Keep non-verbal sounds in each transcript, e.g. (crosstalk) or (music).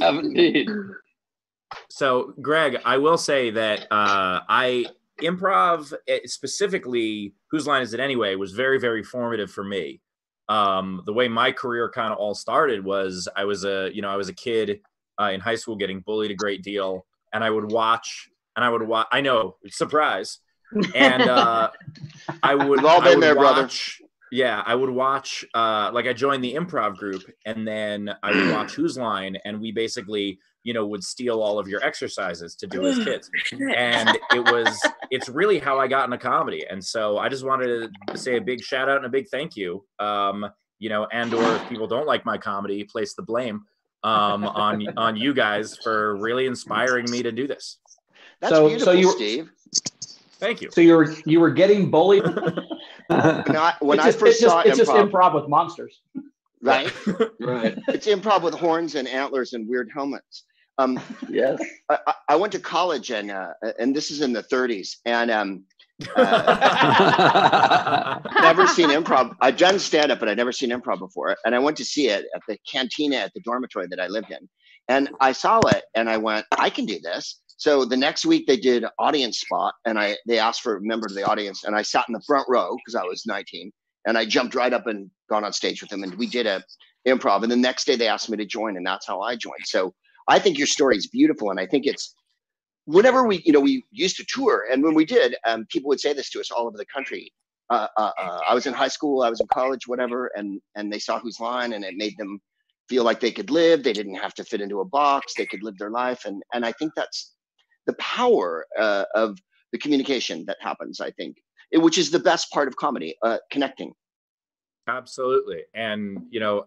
indeed. So, Greg, I will say that uh, I improv eh, specifically, whose line is it anyway, was very, very formative for me. Um, the way my career kind of all started was I was a, you know, I was a kid uh, in high school getting bullied a great deal, and I would watch, and I would watch. I know, surprise, and uh, I would. We've all I been would there, brother. Watch- Yeah, I would watch. Uh, like I joined the improv group, and then I would watch (clears throat) Whose Line, and we basically, you know, would steal all of your exercises to do as kids and it was (laughs) it's really how I got into comedy. And so I just wanted to say a big shout out and a big thank you. Um, you know, and or if people don't like my comedy, place the blame um on on you guys for really inspiring me to do this. That's So- so beautiful, you- Steve. Thank you. So you were you were getting bullied. (laughs) When I, (laughs) when it's I just, first it's just, saw it's just improv, improv with monsters. (laughs) right? Right. It's improv with horns and antlers and weird helmets. Um, Yes. I, I- I went to college and uh, and this is in the 30s and um, uh, (laughs) never seen improv. I've done stand up, but I'd never seen improv before. And I went to see it at the cantina at the dormitory that I lived in. And I saw it and I went, I can do this. So the next week they did audience spot and I they asked for a member of the audience and I sat in the front row because I was 19 and I jumped right up and gone on stage with them and we did a improv. And the next day they asked me to join and that's how I joined. So I think your story is beautiful and I think it's whenever we you know we used to tour and when we did um, people would say this to us all over the country uh, uh, uh, i was in high school i was in college whatever and and they saw whose line and it made them feel like they could live they didn't have to fit into a box they could live their life and and i think that's the power uh, of the communication that happens i think it- which is the best part of comedy uh, connecting Absolutely. And, you know,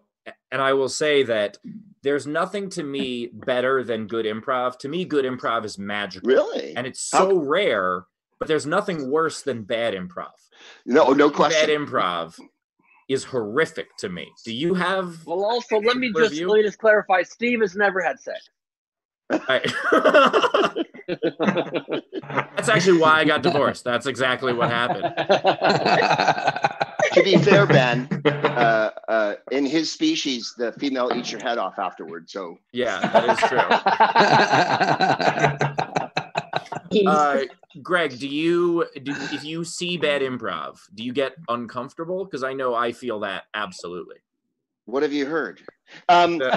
and I will say that there's nothing to me better than good improv. To me, good improv is magical. really And it's How- so rare, but there's nothing worse than bad improv. no no question. Bad improv is horrific to me. Do you have Well, also, let me just, let me just clarify Steve has never had sex. I- (laughs) (laughs) That's actually why I got divorced. That's exactly what happened. to be fair ben uh, uh, in his species the female eats your head off afterward so Yeah, that is true. (laughs) Uh, Greg, do you do if you see bad improv, do you get uncomfortable? Because I know I feel that absolutely. what have you heard um, (laughs) (laughs) the,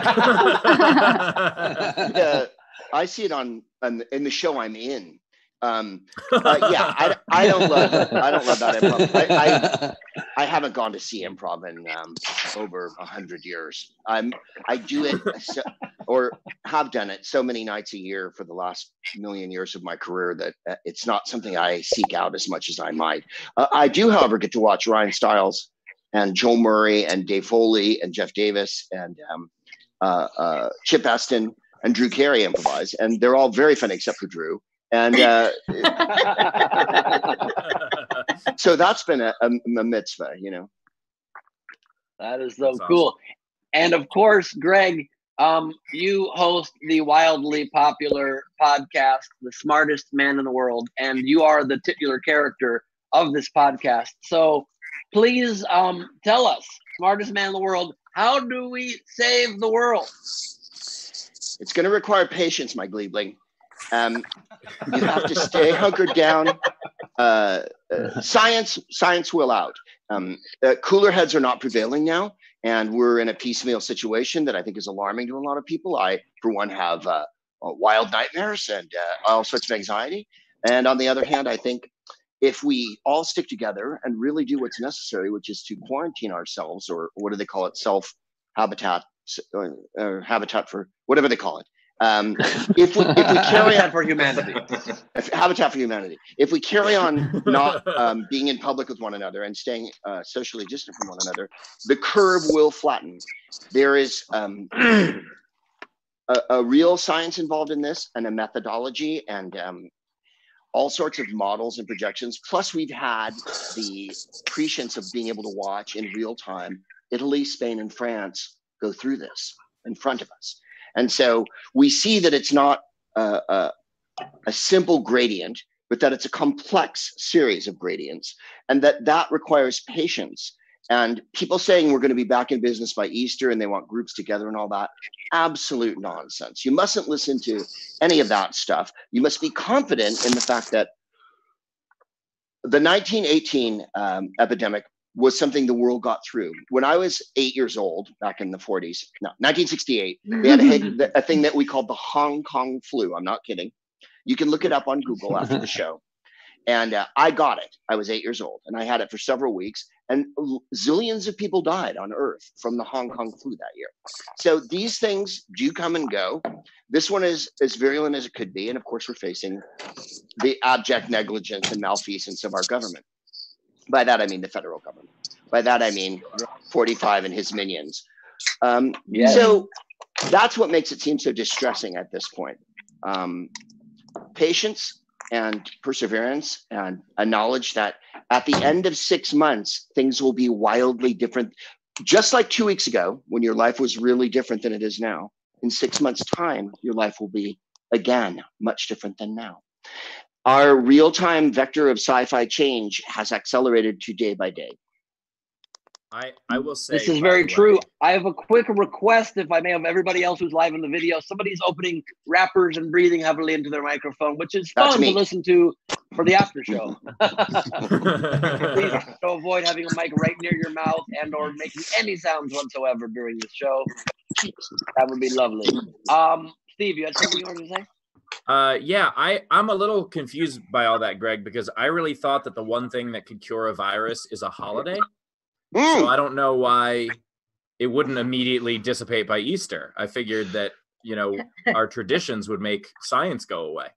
I see it on, on in the show I'm in. Um, (laughs) uh, yeah, I, I don't love I don't love that improv. I, I, I haven't gone to see improv in um, over a hundred years. I'm I do it so, or have done it so many nights a year for the last million years of my career that uh, it's not something I seek out as much as I might. Uh, I do, however, get to watch Ryan Stiles and Joel Murray and Dave Foley and Jeff Davis and um, uh, uh, Chip Esten and Drew Carey improvise, and they're all very funny except for Drew. And uh, (laughs) so that's been a, a, a mitzvah, you know. That is so That's awesome. cool. And of course, Greg, um, you host the wildly popular podcast, The Smartest Man in the World, and you are the titular character of this podcast. So please um, tell us, Smartest Man in the World, how do we save the world? It's going to require patience, my Gleebling. Um, you have to stay hunkered down. Uh, uh, science, science will out. Um, uh, cooler heads are not prevailing now, and we're in a piecemeal situation that I think is alarming to a lot of people. I, for one, have uh, uh, wild nightmares and uh, all sorts of anxiety. And on the other hand, I think if we all stick together and really do what's necessary, which is to quarantine ourselves, or what do they call it, self habitat, or, or habitat for whatever they call it. Um, (laughs) if we if we carry on (laughs) for Humanity. (laughs) if, Habitat for Humanity. If we carry on not um, being in public with one another and staying uh, socially distant from one another, the curve will flatten. There is um, (clears throat) a, a real science involved in this and a methodology and um, all sorts of models and projections. Plus, we've had the prescience of being able to watch in real time Italy, Spain, and France go through this in front of us. And so we see that it's not uh, uh, a simple gradient, but that it's a complex series of gradients, and that that requires patience And people saying we're going to be back in business by Easter and they want groups together and all that, absolute nonsense. You mustn't listen to any of that stuff. You must be confident in the fact that the 1918 um, epidemic was something the world got through. When I was eight years old, back in the 40s, no, 1968, they had a, (laughs) a thing that we called the Hong Kong flu. I'm not kidding. You can look it up on Google after the (laughs) show. And uh, I got it. I was eight years old and I had it for several weeks. And zillions of people died on Earth from the Hong Kong flu that year. So these things do come and go. This one is as virulent as it could be. And of course, we're facing the abject negligence and malfeasance of our government. By that, I mean the federal government. By that, I mean 45 and his minions. Um, yes. So that's what makes it seem so distressing at this point. Um, patience and perseverance and a knowledge that at the end of six months, things will be wildly different. Just like two weeks ago, when your life was really different than it is now, in six months' time, your life will be again much different than now. Our real time vector of sci fi change has accelerated to day by day. I, I will say this is very true. I have a quick request, if I may, of everybody else who's live in the video. Somebody's opening wrappers and breathing heavily into their microphone, which is fun to listen to for the after show. (laughs) Please avoid having a mic right near your mouth and or making any sounds whatsoever during the show. That would be lovely. Um, Steve, you had something you wanted to say? Uh, yeah, I I'm a little confused by all that, Greg, because I really thought that the one thing that could cure a virus is a holiday. Mm. So I don't know why it wouldn't immediately dissipate by Easter. I figured that, you know, our (laughs) traditions would make science go away.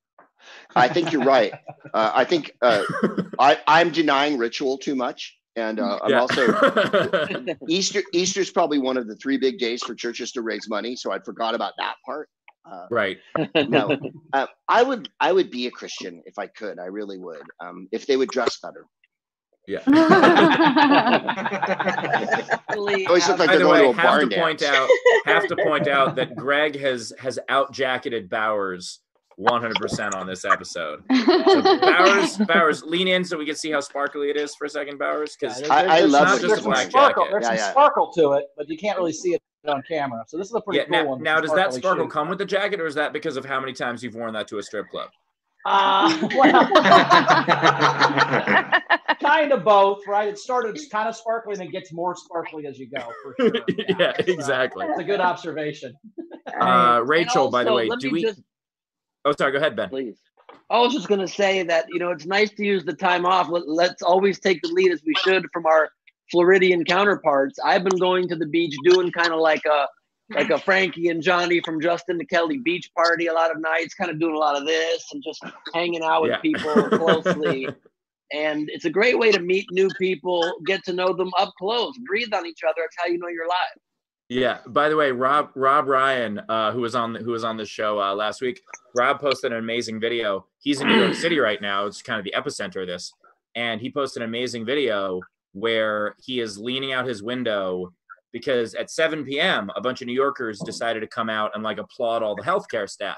I think you're right. Uh, I think uh, (laughs) I, I'm denying ritual too much. And uh, I'm yeah. also (laughs) Easter. Easter is probably one of the three big days for churches to raise money, so I forgot about that part. Uh, right. (laughs) (laughs) no, uh, I would. I would be a Christian if I could. I really would. Um, if they would dress better. Yeah. (laughs) always look like By the way, have to dance. point out have to point out that Greg has has out jacketed Bowers 100% on this episode. So Bowers, Bowers, lean in so we can see how sparkly it is for a second, Bowers, because yeah, I, I love it. There's some sparkle. There's yeah, some yeah. sparkle to it, but you can't really see it on camera. So this is a pretty cool now, one. Now, does that sparkle shoot. come with the jacket, or is that because of how many times you've worn that to a strip club? (laughs) Uh, well, (laughs) kind of both, right? It started kind of sparkly and it gets more sparkly as you go. For sure. (laughs) Yeah, yeah exactly. It's a good observation. Uh, Rachel, also, by the way, do we? Just... Oh, sorry. Go ahead, Ben. Please. I was just going to say that you know it's nice to use the time off. Let, us always take the lead as we should from our Floridian counterparts. I've been going to the beach doing kind of like a like a Frankie and Johnny from Justin to Kelly beach party a lot of nights, kind of doing a lot of this and just hanging out with yeah. people closely. and it's a great way to meet new people, get to know them up close, breathe on each other. It's how you know you're alive. Yeah. By the way, Rob Rob Ryan, uh, who was on who was on the show uh, last week, Rob posted an amazing video. He's in New York City right now. It's kind of the epicenter of this, and he posted an amazing video where he is leaning out his window because at 7 p.m. a bunch of New Yorkers decided to come out and like applaud all the healthcare staff,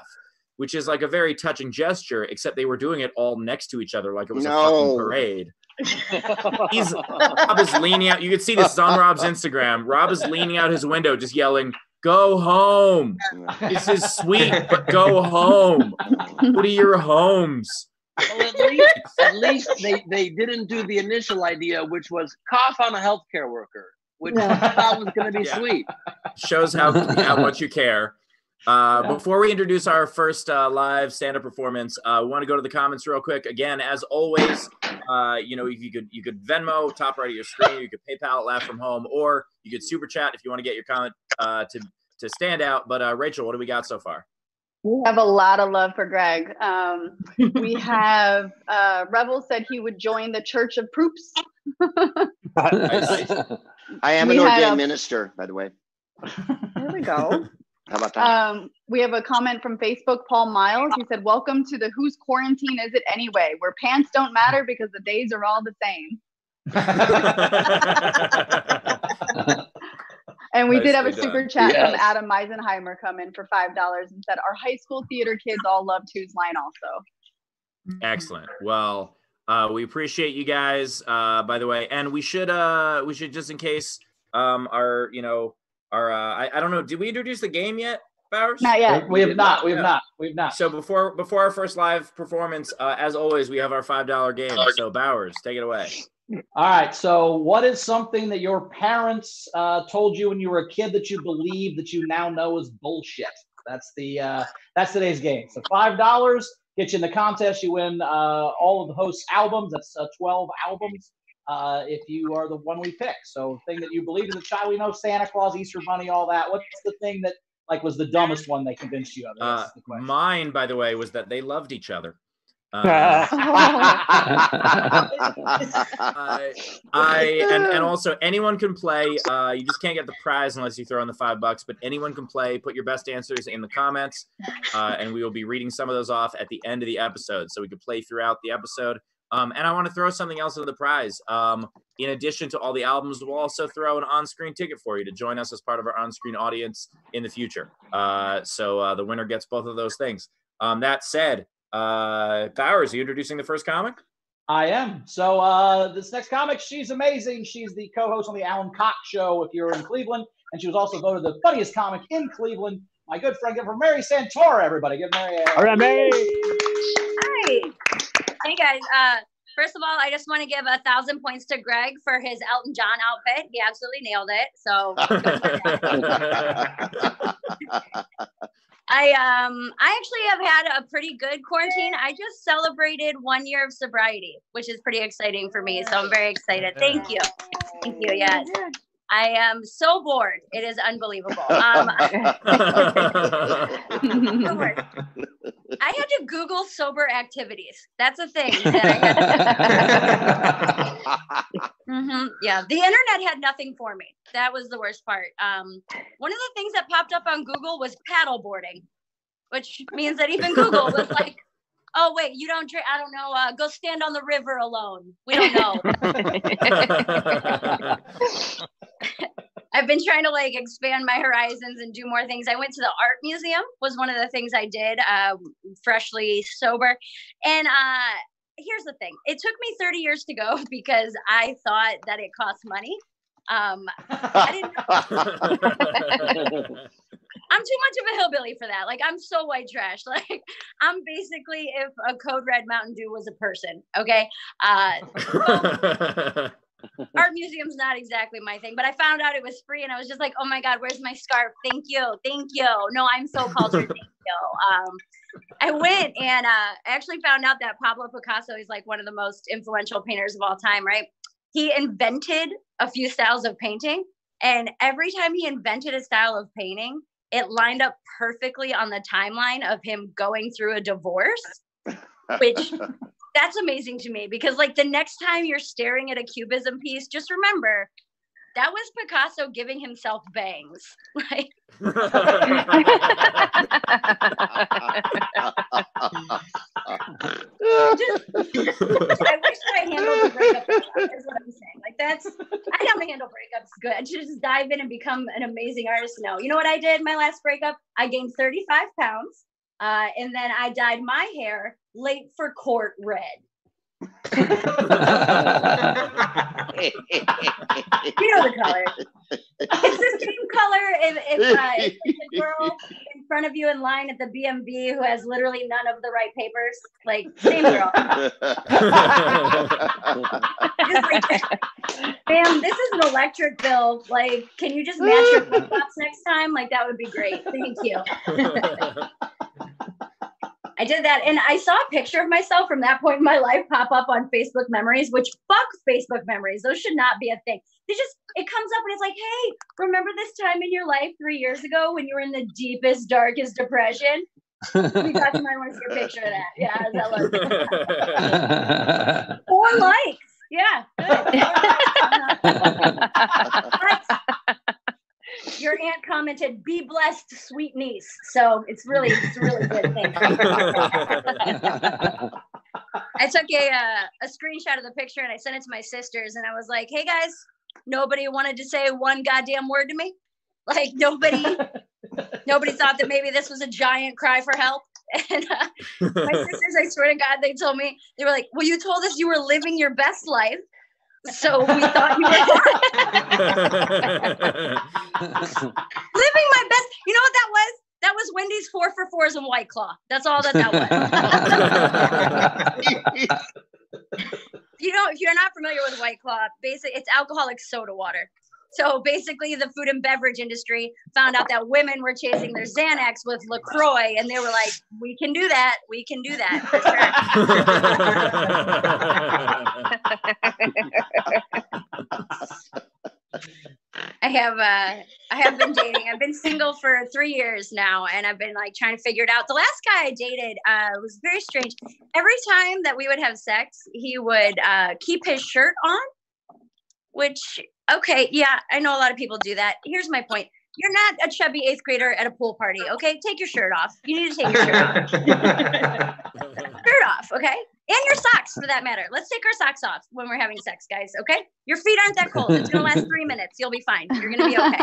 which is like a very touching gesture. Except they were doing it all next to each other, like it was no. a fucking parade. (laughs) He's Rob is leaning out. You can see this on Rob's Instagram. Rob is leaning out his window, just yelling, "Go home! This is sweet, but go home. What are your homes?" Well, at least, at least they, they didn't do the initial idea, which was cough on a healthcare worker which yeah. I thought was going to be (laughs) yeah. sweet. Shows how, how much you care. Uh. Before we introduce our first uh, live stand-up performance, uh, we want to go to the comments real quick. Again, as always, uh, you know you could you could Venmo top right of your screen, you could PayPal Laugh from Home, or you could super chat if you want to get your comment uh, to to stand out. But uh, Rachel, what do we got so far? We have a lot of love for Greg. Um, we (laughs) have uh, Revel said he would join the Church of Proops. (laughs) I am we an ordained a, minister, by the way. There we go. (laughs) How about that? Um, we have a comment from Facebook, Paul Miles. He said, Welcome to the Whose Quarantine Is It Anyway? Where pants don't matter because the days are all the same. And we Nicely did have a super done. chat yes. from Adam Meisenheimer come in for $5 and said, Our high school theater kids all love Whose line also. Excellent. Well, Uh, we appreciate you guys, uh, by the way, and we should uh, we should just in case um, our you know our uh, I, I don't know. Did we introduce the game yet, Bowers? Not yet. We have not. We have Yeah. not. We have not. So before before our first live performance, uh, as always, we have our five dollar game. So Bowers, take it away. All right. So, what is something that your parents uh, told you when you were a kid that you believe that you now know is bullshit? That's the uh, that's today's game. So, five dollars get you in the contest. You win uh, all of the hosts' albums. That's uh, twelve albums. Uh, if you are the one we pick. So, thing that you believe as a child, we know Santa Claus, Easter Bunny, all that. What's the thing that like was the dumbest one they convinced you of? Uh, That's the question. mine, by the way, was that they loved each other. Uh, (laughs) I, I and, and also anyone can play. Uh, you just can't get the prize unless you throw in the five bucks. But anyone can play. Put your best answers in the comments, uh, and we will be reading some of those off at the end of the episode, so we can play throughout the episode. Um, and I want to throw something else into the prize. Um, in addition to all the albums, we'll also throw an on-screen ticket for you to join us as part of our on-screen audience in the future. Uh, so uh, the winner gets both of those things. Um, that said, uh, Bowers, are you introducing the first comic? I am. So uh, this next comic, she's amazing. She's the co-host on the Alan Cox Show if you're in Cleveland, and she was also voted the funniest comic in Cleveland. My good friend, give her Mary Santora. Everybody, give Mary. A- All right, Mary. Hi. Hey guys. Uh, first of all, I just want to give a thousand points to Greg for his Elton John outfit. He absolutely nailed it. So (laughs) (laughs) (laughs) I um I actually have had a pretty good quarantine. I just celebrated one year of sobriety, which is pretty exciting for me. So I'm very excited. Thank you. Thank you. Yes. I am so bored. It is unbelievable. (laughs) Um, (laughs) I had to Google sober activities. That's a thing. That I had (laughs) hmm Yeah, the internet had nothing for me. That was the worst part. Um, one of the things that popped up on Google was paddleboarding, which means that even Google was like, "Oh wait, you don't drink? I don't know. Uh, go stand on the river alone. We don't know." (laughs) I've been trying to like expand my horizons and do more things. I went to the art museum was one of the things I did, uh, freshly sober. And uh, here's the thing: it took me 30 years to go (laughs) because I thought that it cost money. Um, I didn't. (laughs) I'm too much of a hillbilly for that. Like I'm so white trash. (laughs) Like I'm basically if a Code Red Mountain Dew was a person. Okay. Uh, (laughs) art museum's not exactly my thing, but I found out it was free and I was just like, oh my God, where's my scarf? Thank you. Thank you. No, I'm so cultured. Thank you. Um, I went and uh, I actually found out that Pablo Picasso is like one of the most influential painters of all time, right? He invented a few styles of painting. And every time he invented a style of painting, it lined up perfectly on the timeline of him going through a divorce, which (laughs) that's amazing to me because like the next time you're staring at a cubism piece just remember that was picasso giving himself bangs (laughs) like just, (laughs) i wish i handled the breakup is what i'm saying. Like that's i to handle breakups good. I should just dive in and become an amazing artist. No you know what i did my last breakup? I gained 35 pounds uh, and then i dyed my hair late for court red you know the color. It's the same color if, if, uh, if a girl in front of you in line at the BMV who has literally none of the right papers. Like, same girl. Like, Ma'am, this is an electric bill. Like, can you just match your flip flops next time? Like, that would be great. Thank you. (laughs) I did that, and I saw a picture of myself from that point in my life pop up on Facebook memories, which fuck Facebook memories. Those should not be a thing. They just it comes up and it's like, hey, remember this time in your life three years ago when you were in the deepest, darkest depression? you guys might want to see a picture of that. Yeah, how's that look? (laughs) (laughs) Four likes. Yeah. Good. (laughs) But your aunt commented, "Be blessed, sweet niece." So it's really, it's a really good thing. I took a uh, a screenshot of the picture and I sent it to my sisters, and I was like, "Hey guys, nobody wanted to say one goddamn word to me. Like nobody, nobody thought that maybe this was a giant cry for help." And uh, my (laughs) sisters, I swear to God, they told me they were like, "Well, you told us you were living your best life, so we thought you were (laughs) living my best." You know what that was? That was Wendy's four for fours and White Claw. That's all that that was. (laughs) you know, if you're not familiar with White Claw, basically it's alcoholic soda water. So basically, the food and beverage industry found out that women were chasing their Xanax with LaCroix, and they were like, "We can do that. We can do that." (laughs) I have uh I have been dating. I've been single for three years now, and I've been like trying to figure it out. The last guy I dated uh, was very strange. Every time that we would have sex, he would uh, keep his shirt on, which okay, yeah, I know a lot of people do that. Here's my point. You're not a chubby eighth grader at a pool party, okay? Take your shirt off. You need to take your shirt off. (laughs) shirt off, okay? And your socks for that matter. Let's take our socks off when we're having sex, guys, okay? Your feet aren't that cold. It's gonna last three minutes. You'll be fine. You're gonna be okay.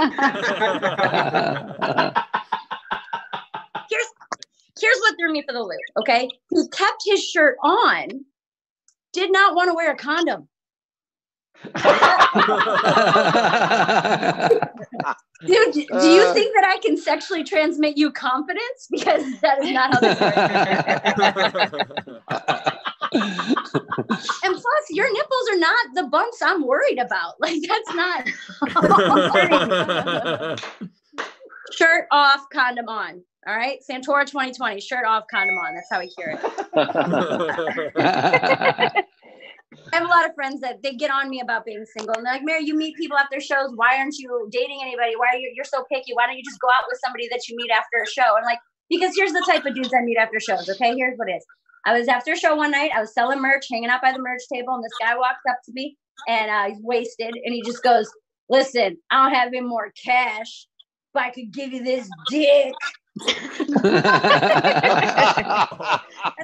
here's here's what threw me for the loop, okay? He kept his shirt on, did not want to wear a condom. (laughs) Dude, do do you Uh. think that I can sexually transmit you confidence? Because that is not how this works. And plus, your nipples are not the bumps I'm worried about. (laughs) Like that's not shirt off, condom on. All right, Santora 2020, shirt off, condom on. That's how we cure it. (laughs) I have a lot of friends that they get on me about being single, and they're like, "Mary, you meet people after shows. Why aren't you dating anybody? Why are you you're so picky? Why don't you just go out with somebody that you meet after a show?" I'm like, because here's the type of dudes I meet after shows. Okay, here's what it is. I was after a show one night. I was selling merch, hanging out by the merch table, and this guy walks up to me, and uh, he's wasted, and he just goes, "Listen, I don't have any more cash, but I could give you this dick." That's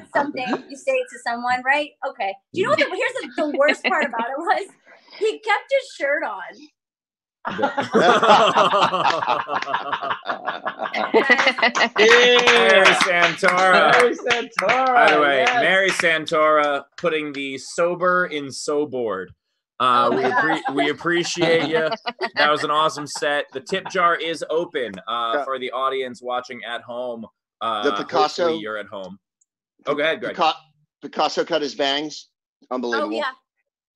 (laughs) something you say to someone, right? Okay. Do you know what? The, here's the, the worst part about it was he kept his shirt on. (laughs) Mary Santora. Mary Santora. By the way, yes. Mary Santora putting the sober in soboard. Uh, we (laughs) appre- we appreciate you. That was an awesome set. The tip jar is open uh, for the audience watching at home. Uh, The Picasso- You're at home. Oh, go ahead, Greg. Pica- Picasso cut his bangs. Unbelievable. Oh Unbelievable. yeah.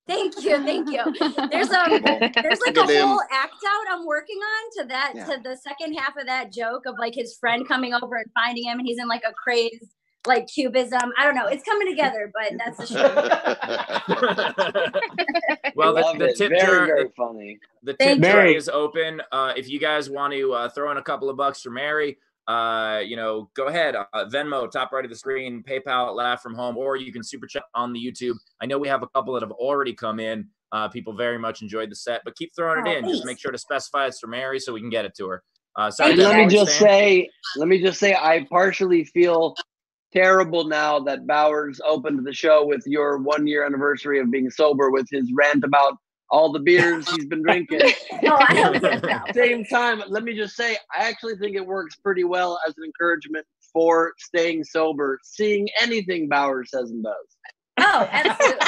Thank you, thank you. There's um (laughs) there's like a whole act out I'm working on to that Yeah. to the second half of that joke of like his friend coming over and finding him and he's in like a craze like cubism. I don't know. It's coming together, but that's the show. (laughs) well, the, Love the it. tip very, jar, very funny. the tip jar is open. Uh, if you guys want to uh, throw in a couple of bucks for Mary, uh, you know, go ahead. Uh, Venmo, top right of the screen, PayPal, Laugh from Home, or you can super chat on the YouTube. I know we have a couple that have already come in. Uh, people very much enjoyed the set, but keep throwing Oh, it in. Just make sure to specify it's for Mary so we can get it to her. Uh, sorry, Thank does you. let me just understand? say, let me just say, I partially feel terrible now that Bowers opened the show with your one year anniversary of being sober with his rant about all the beers he's been drinking. (laughs) Oh, I always get that. Same time, let me just say, I actually think it works pretty well as an encouragement for staying sober, seeing anything Bowers says and does. Oh, absolutely.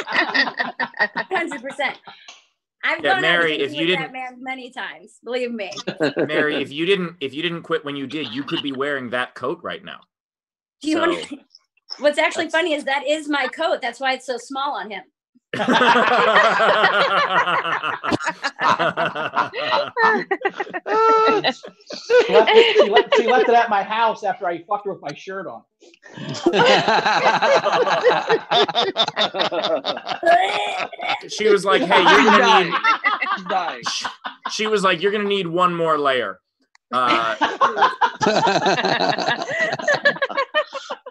Hundred percent. I've Yeah, gone Mary, out if you didn't- that man many times. Believe me. Mary, if you didn't if you didn't quit when you did, you could be wearing that coat right now. Do you So- want? (laughs) What's actually That's- funny is that is my coat. That's why it's so small on him. She left, it, she, left, she left it at my house after I fucked her with my shirt on. (laughs) she was like, "Hey, you're gonna need." He's. She was like, "You're gonna need one more layer." Uh, (laughs)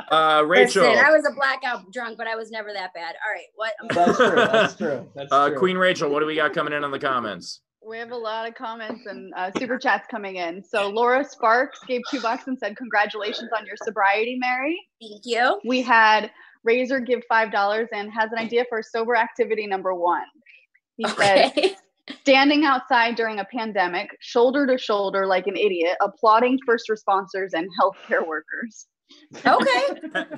uh, Rachel, Listen, I was a blackout drunk, but I was never that bad. All right, what? (laughs) That's true. That's true. That's (laughs) uh, true. Queen Rachel, what do we got coming in on the comments? We have a lot of comments and uh, super chats coming in. So Laura Sparks gave two bucks and said, "Congratulations on your sobriety, Mary." Thank you. We had Razor give five dollars and has an idea for sober activity number one. He said, (laughs) standing outside during a pandemic, shoulder to shoulder like an idiot, applauding first responders and healthcare workers. Okay. (laughs)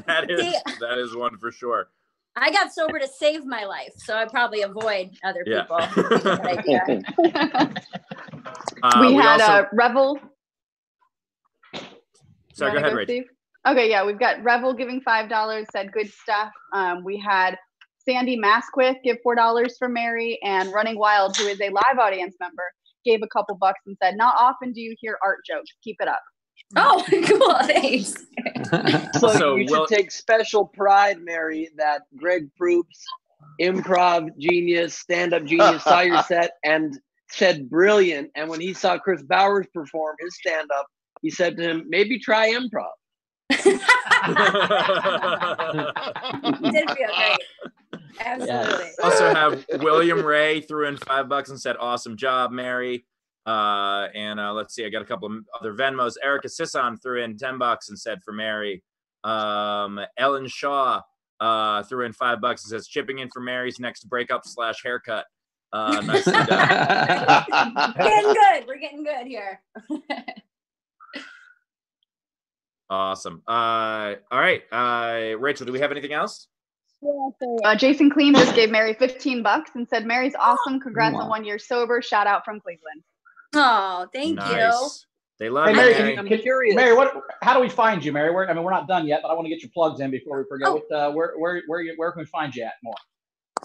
that is See- that is one for sure. I got sober to save my life, so I probably avoid other Yeah. people. (laughs) Uh, we had also, uh, Revel. sorry, go ahead, Rach. Steve? Okay, yeah, we've got Revel giving five dollars, said good stuff. Um, we had Sandy Masquith give four dollars for Mary, and Running Wild, who is a live audience member, gave a couple bucks and said, "Not often do you hear art jokes. Keep it up." Oh, (laughs) cool. Thanks. So, So you should will- take special pride, Mary, that Greg Proops, improv genius, stand-up genius, saw your (laughs) set and said brilliant. And when he saw Chris Bowers perform his stand-up, he said to him, maybe try improv. (laughs) Did feel great. Absolutely. also have William Ray threw in five bucks and said, "Awesome job, Mary." Uh, and uh, let's see, I got a couple of other Venmos. Erica Sisson threw in ten bucks and said for Mary. Um, Ellen Shaw uh, threw in five bucks and says chipping in for Mary's next breakup slash haircut. Uh, (laughs) nicely done. getting good. We're getting good here. (laughs) Awesome. Uh, all right, uh, Rachel, do we have anything else? Uh, Jason Clean just gave Mary fifteen bucks and said, "Mary's awesome. Congrats Wow. on one year sober. Shout out from Cleveland." Oh, thank you. They love Hey, Mary, Mary. can I'm curious. Mary, what? How do we find you, Mary? We're, I mean, we're not done yet, but I want to get your plugs in before we forget. Oh. What, uh, where, where, where, you- where can we find you at more?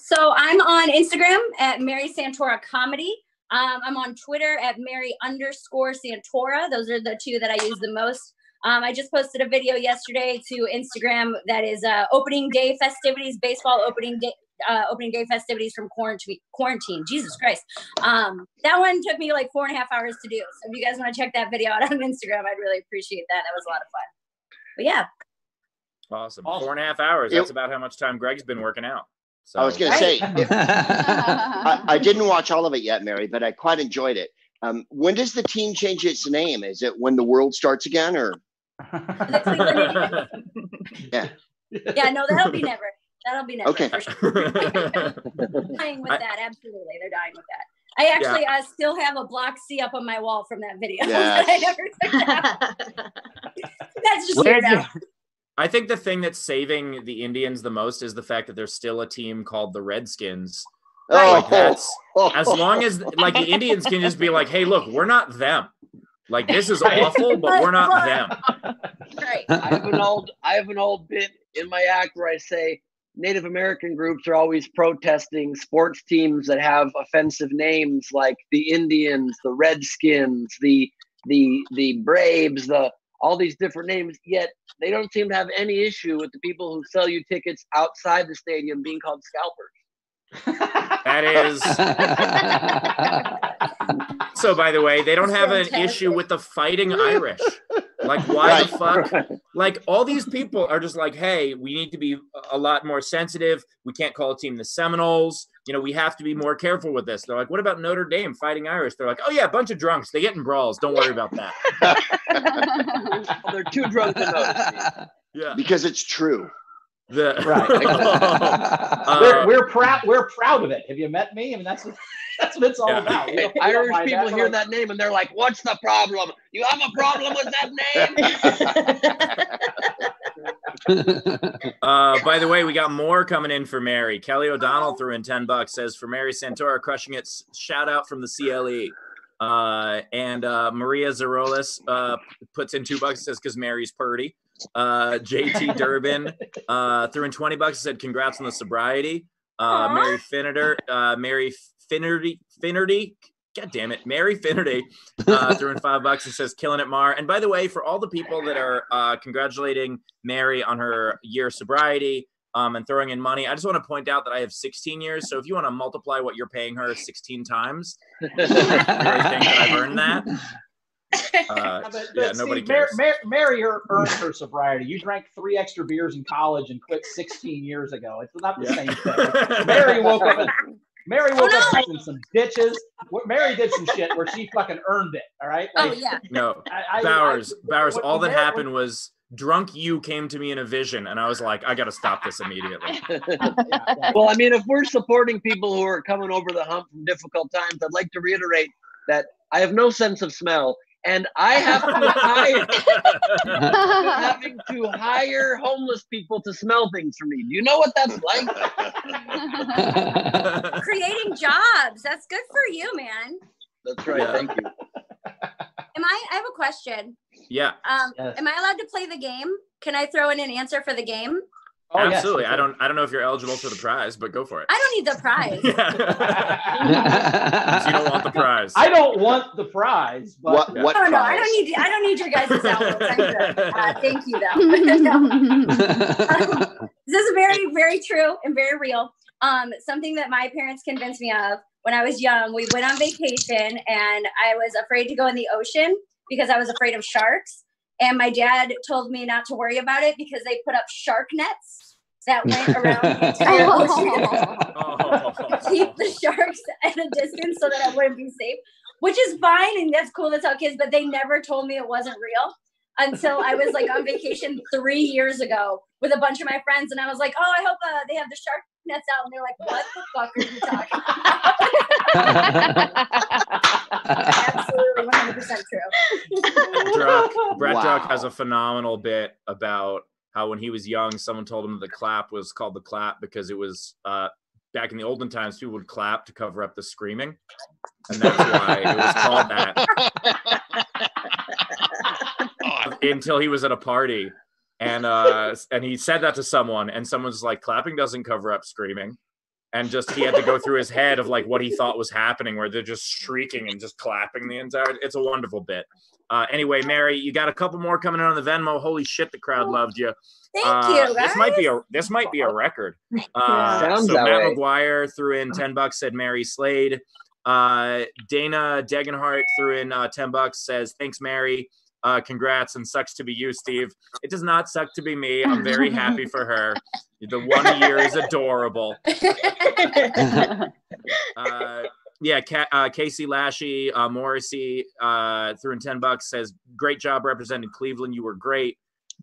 So I'm on Instagram at Mary Santora Comedy. Um, I'm on Twitter at Mary underscore Santora. Those are the two that I use the most. Um, I just posted a video yesterday to Instagram that is uh, opening day festivities, baseball opening day, uh, opening day festivities from quarantine. Quarantine, Jesus Christ! Um, that one took me like four and a half hours to do. So if you guys want to check that video out on (laughs) Instagram, I'd really appreciate that. That was a lot of fun. But yeah, Awesome. Awesome. Four and a half hours. That's about how much time Greg's been working out. So I was going Right. to say, (laughs) I, I didn't watch all of it yet, Mary, but I quite enjoyed it. Um, when does the team change its name? Is it when the world starts again, or the (laughs) Cleveland Indians. yeah, no, that'll be never. That'll be never. Okay. for sure. (laughs) (laughs) dying with I- that. Absolutely, they're dying with that. I actually uh, still have a block C up on my wall from that video. (laughs) that I Yes. never took down. That's just weird. did you, now. I think the thing that's saving the Indians the most is the fact that there's still a team called the Redskins. Like that's as long as like the Indians can just be like, hey, look, we're not them. Like this is awful, but we're not them. Right. I have an old I have an old bit in my act where I say Native American groups are always protesting sports teams that have offensive names like the Indians, the Redskins, the the the Braves, the all these different names, yet they don't seem to have any issue with the people who sell you tickets outside the stadium being called scalpers. That is so by the way, they don't have an issue with the fighting Irish. Like why the Right. fuck like all these people are just like, hey, we need to be a lot more sensitive. We can't call a team the Seminoles. You know, we have to be more careful with this. They're like, what about Notre Dame fighting Irish? They're like, oh yeah, a bunch of drunks. They get in brawls. Don't worry about that. Well, (laughs) (laughs) they're too drunk to know. Yeah. because it's true. The (laughs) Right. Uh, (laughs) (laughs) we're, we're proud. We're proud of it. Have you met me? I mean, that's what, that's what it's all Yeah. about. We don't- we don't Irish people We're hear like, that name and they're like, "What's the problem? You have a problem with that name?" Uh, by the way, we got more coming in for Mary. Kelly O'Donnell threw in 10 bucks, says for Mary Santora, crushing it. Shout out from the CLE. Uh, and uh, Maria Zarolis uh, puts in two bucks, says because Mary's purdy. Uh, JT (laughs) Durbin uh, threw in 20 bucks, and said congrats on the sobriety. Uh. Mary Finnerty, uh, Mary Finnerty, Finnerty, God damn it, Mary Finnerty uh, (laughs) threw in five bucks and says killing it, Mar. And by the way, for all the people that are uh, congratulating Mary on her year of sobriety um, and throwing in money, I just want to point out that I have 16 years. So if you want to multiply what you're paying her 16 times, (laughs) I really think that I've earned that. Uh, Yeah, (laughs) but- yeah, but nobody see, cares. Mar- Mary ear- earned her sobriety. You drank three extra beers in college and quit 16 years ago. It's not the Yeah. same thing. (laughs) Mary woke up. And, Mary woke Oh, up in some ditches. Mary did some shit where she fucking earned it. All right. Oh yeah. no, (laughs) I, I, Bowers, I- Bowers, all that Mary- happened was drunk you came to me in a vision, and I was like, I got to stop this immediately. yeah, yeah. well, I mean, if we're supporting people who are coming over the hump from difficult times, I'd like to reiterate that I have no sense of smell, and I have to hire (laughs) having to hire homeless people to smell things for me. Do you know what that's like? (laughs) Creating jobs. That's good for you, man. That's right. Yeah. Thank you. Am I? I have a question. yeah, Um, Yes. Am I allowed to play the game? Can I throw in an answer for the game? Oh, absolutely. yes, I don't I don't know if you're eligible for the prize, but go for it. I don't need the prize. (laughs) You don't want the prize. I don't want the prize, but What what Oh no, I don't need. I don't need your guys' elbows. I'm good. Uh, thank you, though. (laughs) this is very, very true and very real. Um, something that my parents convinced me of when I was young. We went on vacation, and I was afraid to go in the ocean because I was afraid of sharks. And my dad told me not to worry about it because they put up shark nets that went around the (laughs) entire (laughs) ocean. Oh. keep the sharks at a distance so that I wouldn't be safe, which is fine and that's cool to tell kids, but they never told me it wasn't real until I was like on vacation three years ago with a bunch of my friends, and I was like, "Oh, I hope uh, they have the shark nets out," and they're like, "What the fuck are you talking about?" (laughs) Absolutely, one hundred percent true. Druck, Brett Druck Wow. has a phenomenal bit about how when he was young, someone told him the clap was called the clap because it was uh, back in the olden times, people would clap to cover up the screaming, and that's why it was called that. (laughs) Until he was at a party, and uh, and he said that to someone, and someone's like, "Clapping doesn't cover up screaming." And just he had to go through his head of like what he thought was happening, where they're just shrieking and just clapping the entire. It's a wonderful bit. Uh, anyway, Mary, you got a couple more coming in on the Venmo. Holy shit, the crowd loved you. Thank Uh, you. This might be a this might be a record. (laughs) Uh, Sounds so Matt way. McGuire threw in ten bucks. Said Mary slayed. Uh, Dana Degenhart threw in uh, ten bucks. Says thanks, Mary. Uh, congrats and sucks to be you, Steve. It does not suck to be me. I'm very happy for her. The one year is adorable. (laughs) Uh, yeah, Ca- uh, Casey Lashy, uh, Morrissey uh, threw in 10 bucks, says, Great job representing Cleveland. You were great.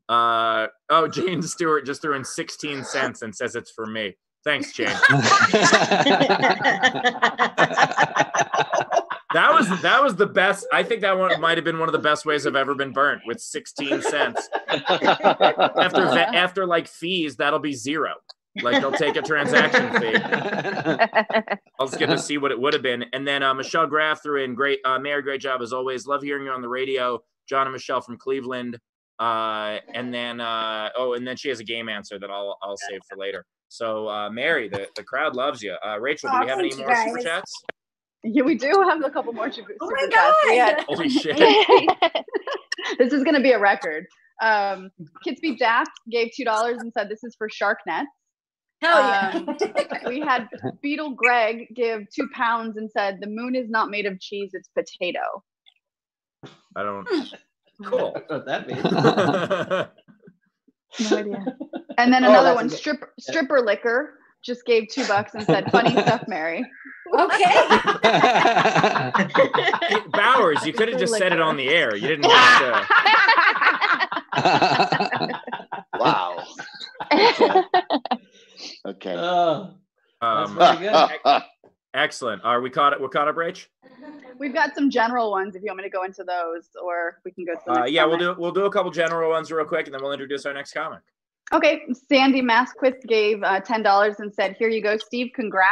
Uh, oh, Jane Stewart just threw in 16 cents and says it's for me. Thanks, Jane. (laughs) (laughs) That was that was the best. I think that one might have been one of the best ways I've ever been burnt with 16 cents. After (laughs) after like fees, that'll be zero. Like they'll take a transaction fee. (laughs) I'll just get to see what it would have been. And then uh, Michelle Graff threw in great, uh, Mayor, great job as always. Love hearing you on the radio. John and Michelle from Cleveland. Uh, and then, uh, oh, and then she has a game answer that I'll I'll save for later. So, uh, Mary, the, the crowd loves you. Uh, Rachel, do we have any more super chats? Yeah, we do have a couple more super, Oh my chats. Had- god! Holy shit. (laughs) this is going to be a record. Um, Kitsby Daft gave two dollars and said this is for shark nets. Hell yeah! Um, (laughs) we had Beetle Greg give two pounds and said the moon is not made of cheese; it's potato. I don't. Cool. what that means. (laughs) No idea. And then Oh, another that's one, a good- stripper stripper liquor, just gave two bucks and said funny (laughs) stuff, Mary. okay. Bowers, you could have just said it on the air. You didn't have to. (laughs) Wow. (laughs) Okay. That's Um, very good. excellent. Are we caught? We're caught up, Rach. We've got some general ones if you want me to go into those, or we can go to the Uh, next yeah, we'll comment. do we'll do a couple general ones real quick, and then we'll introduce our next comic. Okay, Sandy Masquith gave uh, ten dollars and said, "Here you go, Steve. Congrats."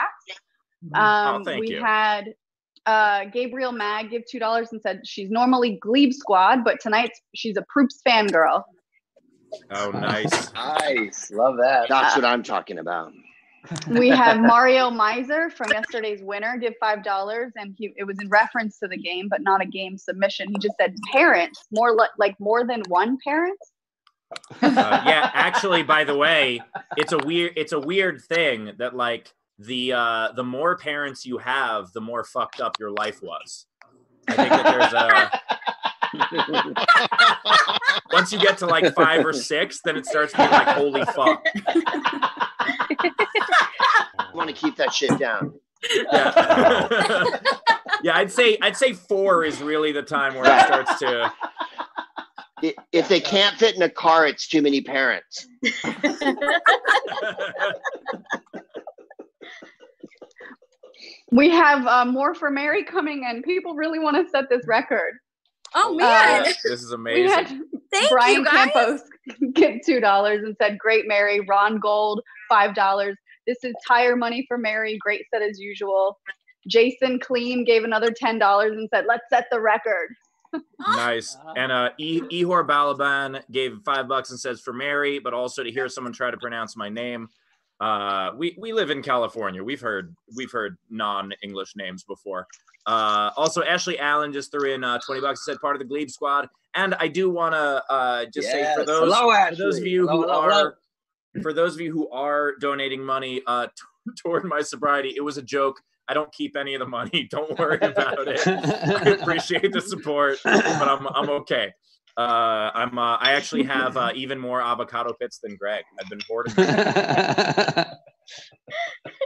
Um, Oh, thank we you. had uh, Gabriel Mag give two dollars and said she's normally Gleib Squad, but tonight she's a Proops fangirl. Oh, nice. nice. Love that. That's what I'm talking about. (laughs) We have (laughs) Mario Miser from yesterday's winner give five dollars, and he it was in reference to the game, but not a game submission. He just said parents, more li- like more than one parent. Uh, yeah, actually, by the way, it's a weird it's a weird thing that like the uh the more parents you have, the more fucked up your life was. I think that there's a (laughs) once you get to like five or six, then it starts being like holy fuck. I want to keep that shit down. Yeah. (laughs) yeah, I'd say I'd say four is really the time where it starts to If they can't fit in a car, it's too many parents. (laughs) We have uh, more for Mary coming in. People really want to set this record. Oh man, Uh, This is amazing. (laughs) We had thank Brian you guys. Campos (laughs) give two dollars and said, "Great Mary." Ron Gold five dollars. This is tire money for Mary. Great set as usual. Jason Clean gave another ten dollars and said, "Let's set the record." Nice. (laughs) And uh, e- Ehor Balaban gave five bucks and says for Mary, but also to hear someone try to pronounce my name. Uh, we we live in California. We've heard we've heard non-English names before. Uh, also, Ashley Allen just threw in uh, twenty bucks. and Said part of the Gleib Squad. And I do want to uh, just say for those Hello, for those of Ashley. you who Hello, hello, are for those of you who are donating money uh, t- (laughs) toward my sobriety, it was a joke. I don't keep any of the money. (laughs) Don't worry (laughs) about it. I appreciate the support, but I'm I'm okay. Uh, I'm uh, I actually have uh, even more avocado pits than Greg. I've been hoarding. them. (laughs)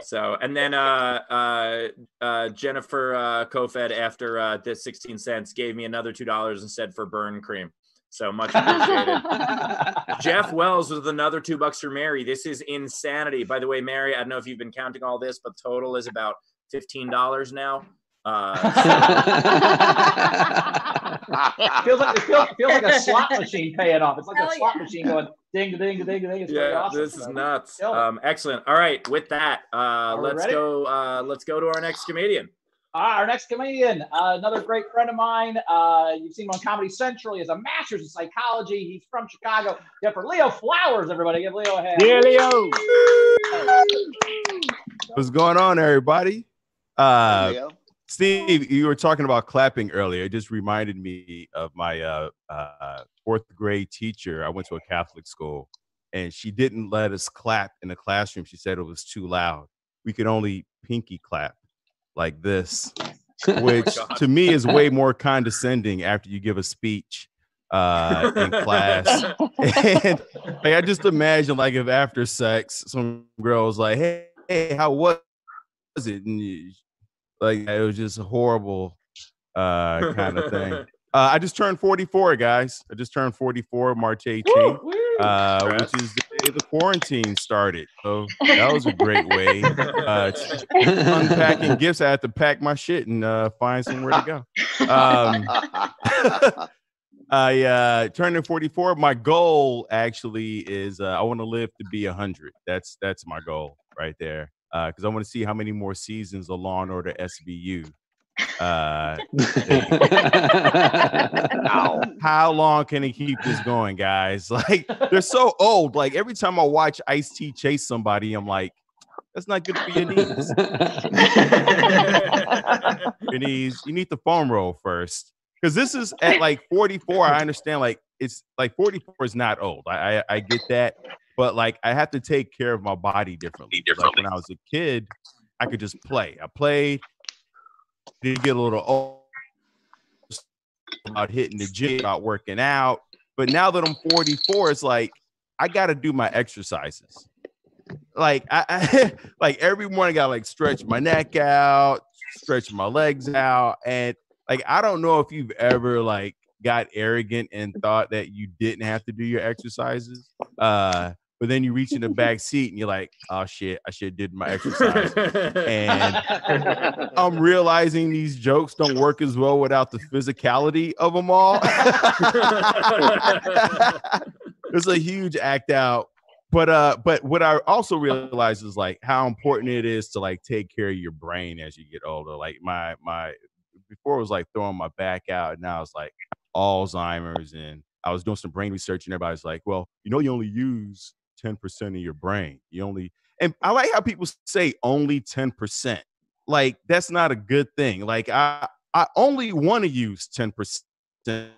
So and then uh, uh, uh, Jennifer uh, Kofed after uh, this 16 cents gave me another two dollars and said for burn cream. So much appreciated. Jeff Wells with another two bucks for Mary. This is insanity. By the way, Mary, I don't know if you've been counting all this, but total is about fifteen dollars now. Uh, (laughs) feels like it feels, feels like a (laughs) slot machine paying off. It's like Hell a slot yeah. machine going ding ding ding ding. It's pretty yeah, awesome. this is So, nuts. Um, excellent. All right, with that, uh, let's ready? go. Uh, let's go to our next comedian. Ah, our next comedian, uh, another great friend of mine. Uh, you've seen him on Comedy Central. He has a master's in psychology. He's from Chicago. Yeah, for Leo Flowers, everybody. Give Leo a hand. Yeah, Leo. What's going on, everybody? Uh, Steve, you were talking about clapping earlier. It just reminded me of my uh, uh, fourth grade teacher. I went to a Catholic school, and she didn't let us clap in the classroom. She said it was too loud. We could only pinky clap like this, which (laughs) God. to me is way more condescending after you give a speech uh, in class. (laughs) and like, I just imagine like if after sex, some girl was like, "Hey, hey, how was it?" And you, like it was just a horrible uh, kind of thing. (laughs) Uh, I just turned 44, guys. I just turned 44 March 18th, uh, which is the day the quarantine started. So that was a great way. Uh, (laughs) unpacking gifts, I had to pack my shit and uh, find somewhere to go. Um, (laughs) I uh turning 44. My goal actually is uh, I want to live to be 100. That's that's my goal right there. Uh cuz I want to see how many more seasons of Law and Order SVU. Uh (laughs) (laughs) Ow. how long can he keep this going, guys? (laughs) Like they're so old. Like every time I watch Ice T chase somebody, I'm like that's not good for your knees. Your knees. You need the foam roll first. Because this is at like 44. I understand like it's like 44 is not old. I, I I get that. But like I have to take care of my body differently. Like when I was a kid, I could just play. I played, did get a little old about hitting the gym, about working out. But now that I'm 44, it's like I gotta do my exercises. Like I, I (laughs) like every morning I gotta like stretch my neck out, stretch my legs out, and like I don't know if you've ever like got arrogant and thought that you didn't have to do your exercises. Uh, but then you reach in the back (laughs) seat and you're like, oh shit, I should have did my exercise. And I'm (laughs) realizing these jokes don't work as well without the physicality of them all. (laughs) it's a huge act out. But uh, but what I also realize is like how important it is to like take care of your brain as you get older. Like my my before it was like throwing my back out, and now it's like Alzheimer's, and I was doing some brain research, and everybody's like, well, you know, you only use ten percent of your brain. You only and I like how people say only ten percent. Like that's not a good thing. Like I I only want to use ten percent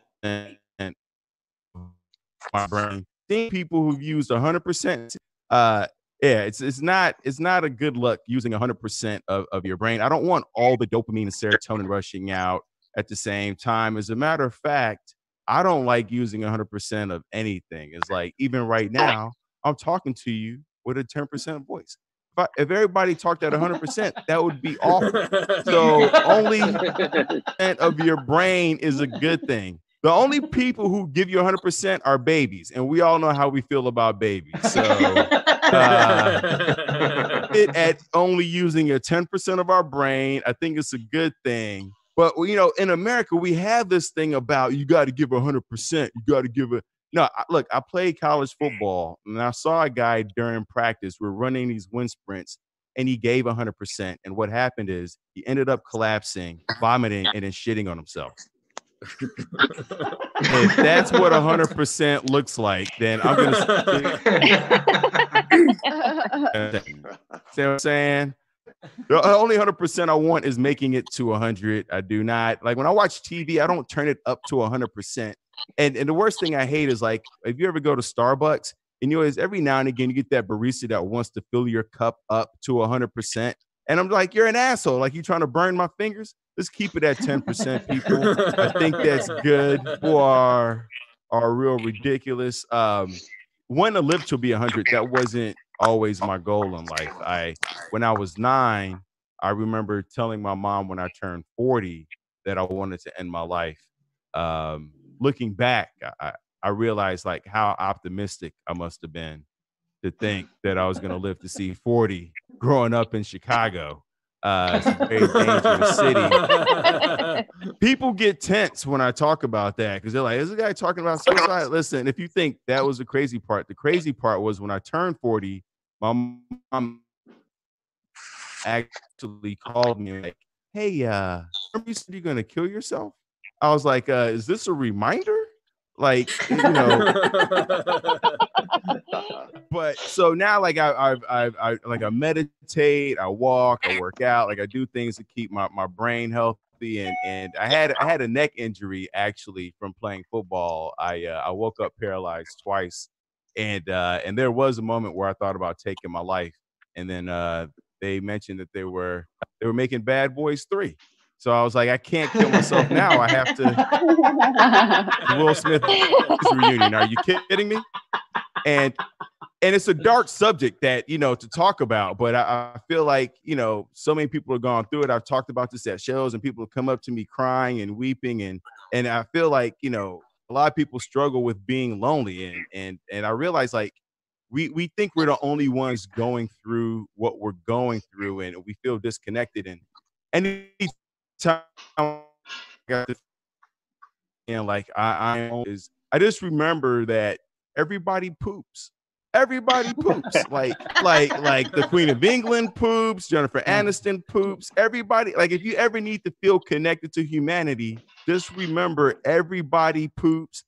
my brain. Think people who've used hundred percent. Uh, yeah, it's it's not it's not a good look using hundred percent of of your brain. I don't want all the dopamine and serotonin rushing out at the same time. As a matter of fact, I don't like using hundred percent of anything. It's like even right now, I'm talking to you with a ten percent voice. If, I, if everybody talked at hundred percent, that would be awful. So only (laughs) percent of your brain is a good thing. The only people who give you 100% are babies, and we all know how we feel about babies. So uh, it, (laughs) at only using a 10% of our brain, I think it's a good thing. But you know, in America, we have this thing about you got to give hundred percent. You got to give it. No, I, look, I played college mm. football, and I saw a guy during practice. We're running these wind sprints, and he gave hundred percent. And what happened is he ended up collapsing, vomiting, and then shitting on himself. if that's what hundred percent looks like, then I'm gonna. (laughs) See what I'm saying? The uh, only hundred percent I want is making it to hundred. I do not like when I watch TV. I don't turn it up to hundred percent. And and the worst thing I hate is like if you ever go to Starbucks and you always every now and again you get that barista that wants to fill your cup up to hundred percent. And I'm like, you're an asshole. Like you trying to burn my fingers. Let's keep it at 10%, people. I think that's good. People are are real ridiculous. Um, want to live to be 100. That wasn't always my goal in life. I when I was nine, I remember telling my mom when I turned 40 that I wanted to end my life. Um, looking back, I, I realized like how optimistic I must have been to think that I was going to live to see 40 growing up in Chicago. Uh, it's a very dangerous city. People get tense when I talk about that because they're like, is this guy talking about suicide? Listen, if you think that was the crazy part, the crazy part was when I turned 40, my mom actually called me like, hey, uh, you said you're going to kill yourself? I was like, uh, is this a reminder? Like, you know, (laughs) but so now like I, I I I like I meditate, I walk, I work out, like I do things to keep my, my brain healthy. And and I had I had a neck injury actually from playing football. I uh, I woke up paralyzed twice, and uh, and there was a moment where I thought about taking my life, and then uh, they mentioned that they were they were making Bad Boys three. So I was like, I can't kill myself now. I have to. (laughs) Will Smith reunion. Are you kidding me? And and it's a dark subject that you know to talk about but I, I, feel like you know so many people have gone through it i've talked about this at shows and people have come up to me crying and weeping and and i feel like you know a lot of people struggle with being lonely and and and i realize like we we think we're the only ones going through what we're going through and we feel disconnected And and anytime and like i i is i just remember that everybody poops everybody poops. (laughs) like, like, like the Queen of England poops, Jennifer mm. Aniston poops, everybody. Like, if you ever need to feel connected to humanity, just remember everybody poops.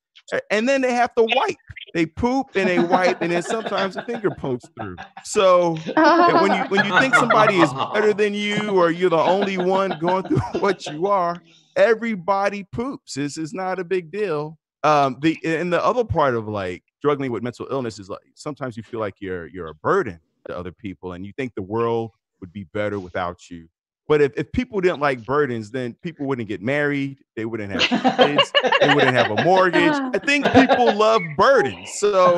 And then they have to wipe. They poop and they wipe, and then sometimes a finger pokes through. So when you when you think somebody is better than you, or you're the only one going through (laughs) what you are, everybody poops. This is not a big deal. Um, the and the other part of like struggling with mental illness is like sometimes you feel like you're you're a burden to other people and you think the world would be better without you but if, if people didn't like burdens then people wouldn't get married they wouldn't have kids they wouldn't have a mortgage. (laughs) I think people love burdens. So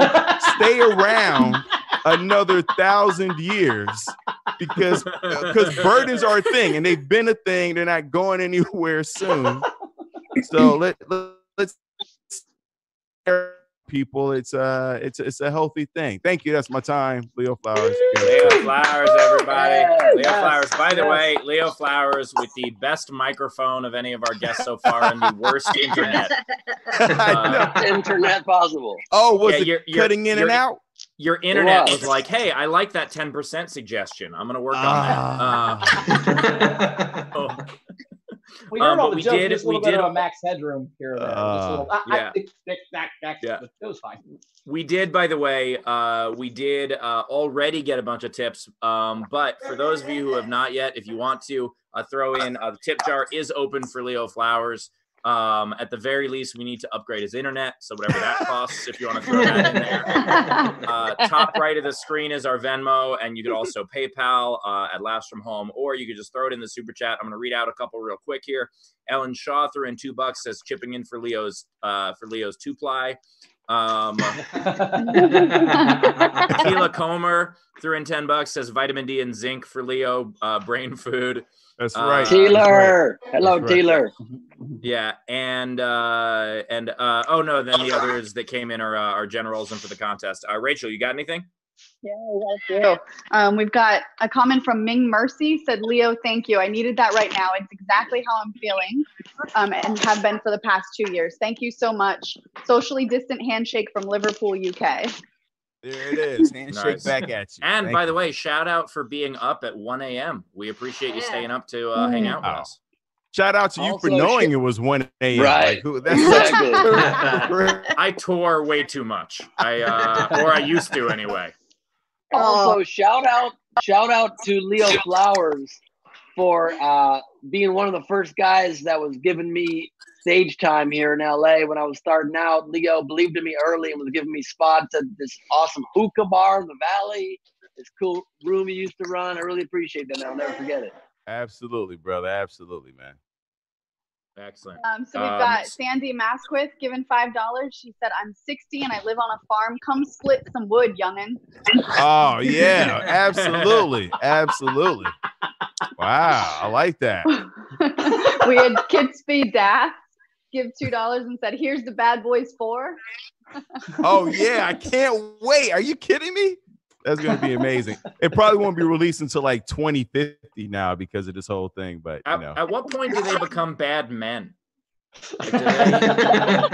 stay around another thousand years because uh, because burdens are a thing and they've been a thing. They're not going anywhere soon. So let, let let's people. It's uh it's it's a healthy thing. Thank you. That's my time. Leo Flowers. Leo Flowers, everybody. Leo yes, Flowers. By the way, Leo Flowers with the best microphone of any of our guests so far and the worst internet. (laughs) (laughs) Uh, internet possible. Oh, was yeah, it you're, cutting you're, in and out? Your internet was. was like, hey, I like that 10% suggestion. I'm gonna work uh. on that. Uh, (laughs) oh. We heard um, all the we jokes. Did, just a little bit did, of a max headroom here. Uh, little, yeah. I, yeah. It was fine. We did, by the way, uh, we did uh, already get a bunch of tips. Um, but for those of you who have not yet, if you want to uh, throw in, uh, the tip jar is open for Leo Flowers. Um, at the very least, we need to upgrade his internet. So whatever that (laughs) costs, if you want to throw that in there. Uh, top right of the screen is our Venmo, and you could also (laughs) PayPal uh, at Last from Home, or you could just throw it in the super chat. I'm going to read out a couple real quick here. Ellen Shaw threw in two bucks, says chipping in for Leo's uh, for Leo's two ply. Um, (laughs) Keela Comer threw in 10 bucks, says vitamin D and zinc for Leo, uh, brain food. That's uh, right. Taylor. Right. Hello, That's Taylor. Right. Yeah, and uh, and uh, oh no, then the others that came in are uh, are generals and for the contest. Uh, Rachel, you got anything? Yeah, we got Um, we've got a comment from Ming Mercy said, Leo, thank you. I needed that right now. It's exactly how I'm feeling um, and have been for the past two years. Thank you so much. Socially distant handshake from Liverpool, UK. There it is. Handshake Nice. back at you. And Thank by you. the way, shout out for being up at 1 a.m. We appreciate you staying up to uh, hang out with Oh. us. shout out to you for knowing shit- it was 1 a.m. Right. Like, who, that's Exactly. (laughs) I tore way too much. I uh, or I used to anyway. Also, shout out, shout out to Leo Flowers for uh, being one of the first guys that was giving me stage time here in LA when I was starting out. Leo believed in me early and was giving me spots at this awesome hookah bar in the Valley. This cool room he used to run. I really appreciate that. I'll never forget it. Absolutely, brother. Absolutely, man. Excellent. Um, so we've Um, got s- Sandy Masquith given $5. She said, I'm 60 and I live on a farm. Come split some wood, youngin'. Oh, yeah. Absolutely. Absolutely. Wow. I like that. (laughs) we had Kid Speed Das give $2 and said, Here's the Bad Boys 4. Oh, yeah. I can't wait. Are you kidding me? That's going to be amazing. It probably won't be released until like 2050 now because of this whole thing. But, you At, know, at what point do they become bad men? Like,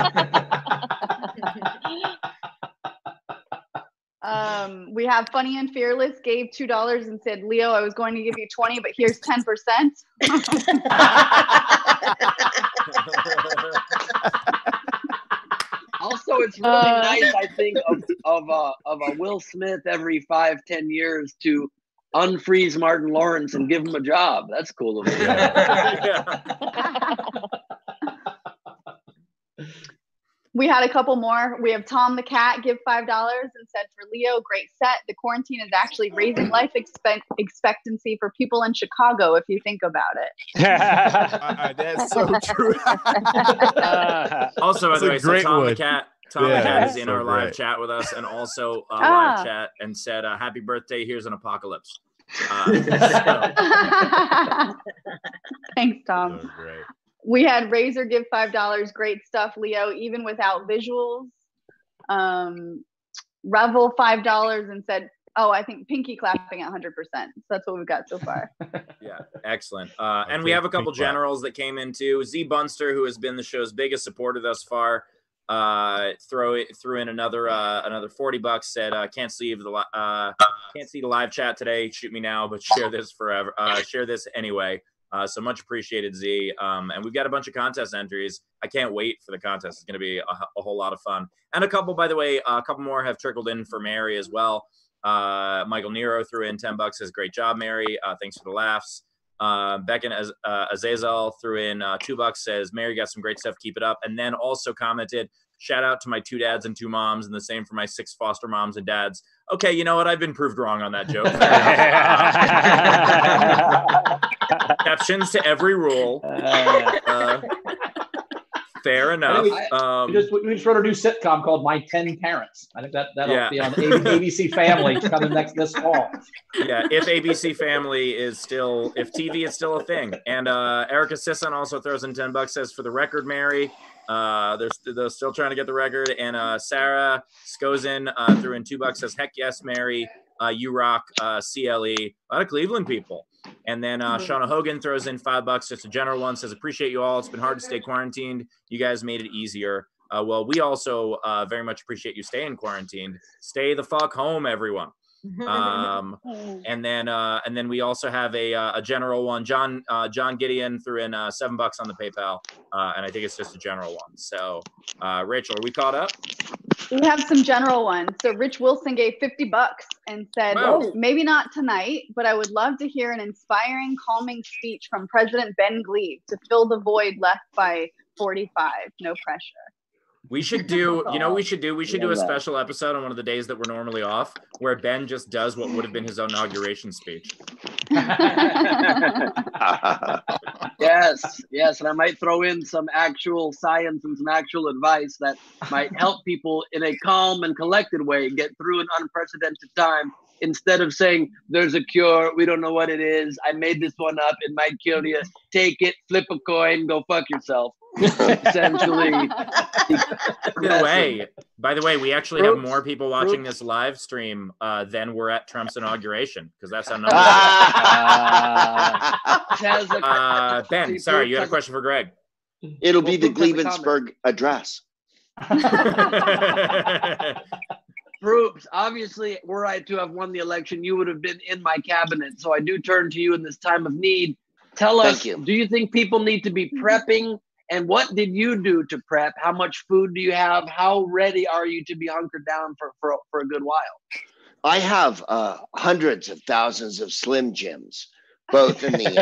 Um, we have Funny and Fearless gave $2 and said, Leo, I was going to give you 20, but here's 10%. (laughs) (laughs) Also, it's really Uh. nice, I think, of of uh, of a Will Smith every five ten years to unfreeze Martin Lawrence and give him a job. That's cool of him. (laughs) (laughs) Yeah. we had a couple more. We have Tom the Cat give $5 and said, For Leo, great set. The quarantine is actually raising life expect- expectancy for people in Chicago, if you think about it. (laughs) Uh, that's so (laughs) true. (laughs) Also, by the a way, so great Tom the cat, Tom Yeah, the cat is in so our live great. chat with us, and also uh, Ah. live chat and said, uh, "Happy birthday! Here's an apocalypse." Uh, so- Thanks, So Tom. great. We had Razor give five dollars. Great stuff, Leo. Even without visuals. Um, Revel five dollars and said, "Oh, I think Pinky clapping at hundred percent." So that's what we've got so far. (laughs) Yeah, excellent. Uh, and we have a couple generals that came in too. Z Bunster, who has been the show's biggest supporter thus far, uh, throw it threw in another uh, another forty bucks. Said uh, can't see the li- uh, can't see the live chat today. Shoot me now, but share this forever. Uh, share this anyway. Uh, so much appreciated, Z. Um, and we've got a bunch of contest entries. I can't wait for the contest. It's going to be a, a whole lot of fun. And a couple, by the way, a couple more have trickled in for Mary as well. Uh, Michael Nero threw in 10 bucks. Says, great job, Mary. Uh, thanks for the laughs. Uh, Beckon Az- uh, Azazel threw in uh, two bucks. Says, Mary got some great stuff. Keep it up. And then also commented, shout out to my two dads and two moms, and the same for my six foster moms and dads. Okay, you know what? I've been proved wrong on that joke. (laughs) (laughs) Exceptions to every rule. Uh, fair enough. we- Um, We just, we just wrote a new sitcom called My Ten Parents. I think that that'll Yeah. be on ABC (laughs) Family coming next this fall. yeah, if ABC Family is still, if TV is still a thing. And uh, Erica Sisson also throws in 10 bucks, says, for the record, Mary, uh, they're, they're still trying to get the record. And uh, Sarah Skozin uh, threw in two bucks, says, heck yes, Mary, uh, you rock uh, CLE. A lot of Cleveland people. And then uh, Shauna Hogan throws in five bucks, just a general one, says, appreciate you all. It's been hard to stay quarantined. You guys made it easier. Uh, well, we also uh, very much appreciate you staying quarantined. Stay the fuck home, everyone. Um, (laughs) and then uh, and then we also have a, uh, a general one. John uh, John Gideon threw in uh, seven bucks on the PayPal, uh, and I think it's just a general one. So, uh, Rachel, are we caught up? We have some general ones. So Rich Wilson gave 50 bucks and said, Wow. maybe not tonight, but I would love to hear an inspiring, calming speech from President Ben Gleib to fill the void left by 45. No pressure. We should (laughs) do. You know, we should do. We should do a Love that. special episode on one of the days that we're normally off, where Ben just does what would have been his inauguration speech. (laughs) Yes, yes, and I might throw in some actual science and some actual advice that might help people in a calm and collected way get through an unprecedented time. Instead of saying there's a cure, we don't know what it is. I made this one up. It might kill you. Take it, flip a coin, go fuck yourself. Essentially. (laughs) By the way, by the way, we actually have more people watching groups. this live stream uh, than were at Trump's inauguration because that's how numbers. work. (laughs) Ah. Has a- uh, (laughs) ben, See, sorry, you had a question for Greg. It'll be the Well, Brooke has a Glevensburg address. Brooks, obviously, were I to have won the election, you would have been in my cabinet. So I do turn to you in this time of need. Tell Thank us, you. do you think people need to be prepping? And what did you do to prep? How much food do you have? How ready are you to be hunkered down for, for, for a good while? I have uh, hundreds of thousands of Slim Jims, both in the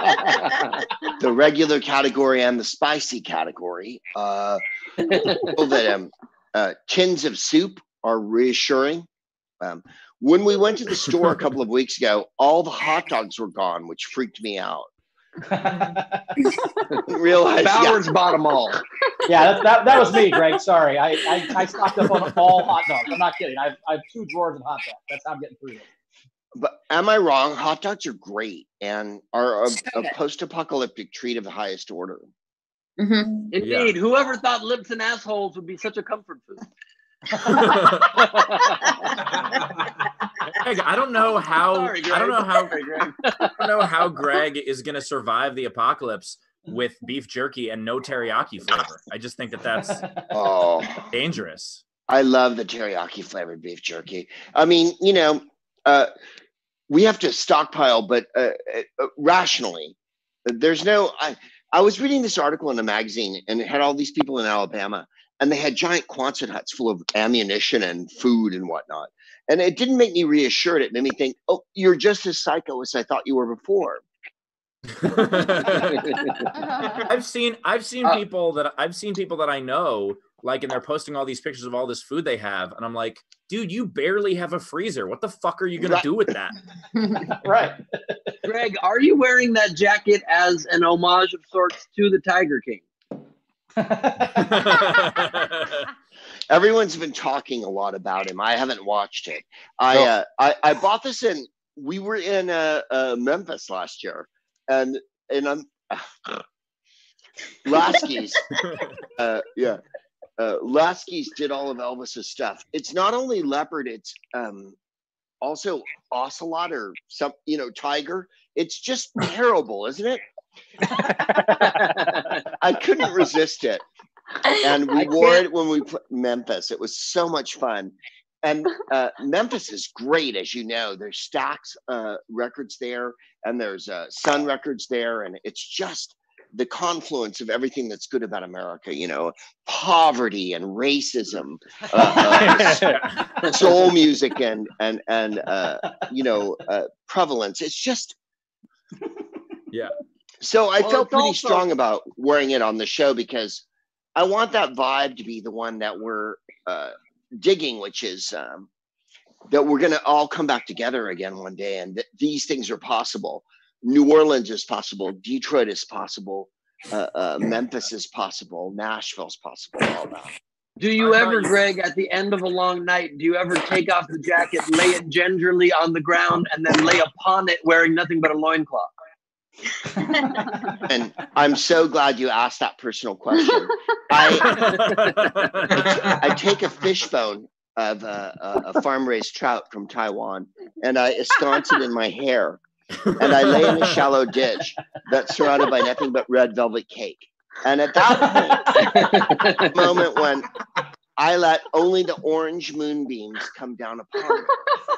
uh, the regular category and the spicy category. Uh, that um, uh, tins of soup are reassuring. Um, when we went to the store a couple of weeks ago, all the hot dogs were gone, which freaked me out. (laughs) Realized, yeah, bought them all. yeah, that, that, that was me, Greg. Sorry, I, I, I stocked up on all hot dogs. I'm not kidding. I have, I have two drawers of hot dogs. That's how I'm getting through this. but am I wrong? Hot dogs are great and are a, a post-apocalyptic treat of the highest order. Mhm. Indeed. Whoever thought lips and assholes would be such a comfort food? Greg, I don't know how. Sorry, I don't Greg. know how. Sorry, (laughs) I don't know how Greg is going to survive the apocalypse with beef jerky and no teriyaki flavor. I just think that that's Oh, dangerous. I love the teriyaki flavored beef jerky. I mean, you know, uh, we have to stockpile, but uh, uh, rationally. There's no. I, I was reading this article in a magazine, and it had all these people in Alabama, and they had giant Quonset huts full of ammunition and food and whatnot. And it didn't make me reassured. It made me think, oh, you're just as psycho as I thought you were before. (laughs) I've seen I've seen Uh, people that I've seen people that I know like and they're posting all these pictures of all this food they have and I'm like, dude, you barely have a freezer. What the fuck are you gonna do with that? (laughs) right. Greg, are you wearing that jacket as an homage of sorts to the Tiger King? (laughs) Everyone's been talking a lot about him. I haven't watched it. I No. uh, I, I bought this in. We were in uh, uh, Memphis last year, and and I'm (sighs) Lansky's. (laughs) uh, yeah, uh, Lansky's did all of Elvis's stuff. It's not only leopard. It's um, also ocelot or some you know tiger. It's just terrible, isn't it? I couldn't resist it and we wore it when we put Memphis. It was so much fun. And uh, Memphis is great, as you know. There's Stax uh, Records there, and there's uh, Sun Records there, and it's just the confluence of everything that's good about America. You know, poverty and racism, uh, uh, (laughs) soul music, and and and uh, you know, uh, prevalence. It's just Yeah. So I Well, felt pretty also- strong about wearing it on the show because I want that vibe to be the one that we're uh, digging, which is um, that we're going to all come back together again one day, and that these things are possible. New Orleans is possible. Detroit is possible. Uh, uh, Memphis is possible. Nashville's possible. All that. Do you I thought ever, you- Greg, at the end of a long night, do you ever take off the jacket, lay it gingerly on the ground, and then lay upon it wearing nothing but a loincloth? And I'm so glad you asked that personal question. I I take a fishbone of a, a farm raised trout from Taiwan and I ensconce it in my hair and I lay in a shallow ditch that's surrounded by nothing but red velvet cake. And at that (laughs) moment when I let only the orange moonbeams come down upon it.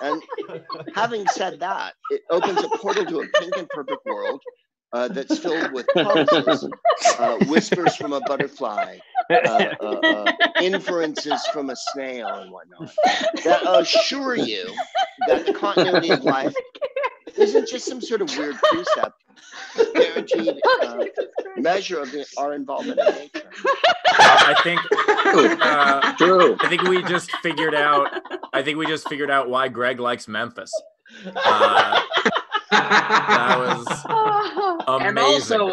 And having said that, it opens a portal to a pink and perfect world uh, that's filled with promises, uh, whispers from a butterfly, uh, uh, uh, inferences from a snail, and whatnot that assure you that the continuity of life isn't just some sort of weird precept, guaranteed (laughs) uh, measure of the, our involvement in nature. I think uh, True. I think we just figured out I think we just figured out why Greg likes Memphis. Uh, that was (laughs) amazing. And also,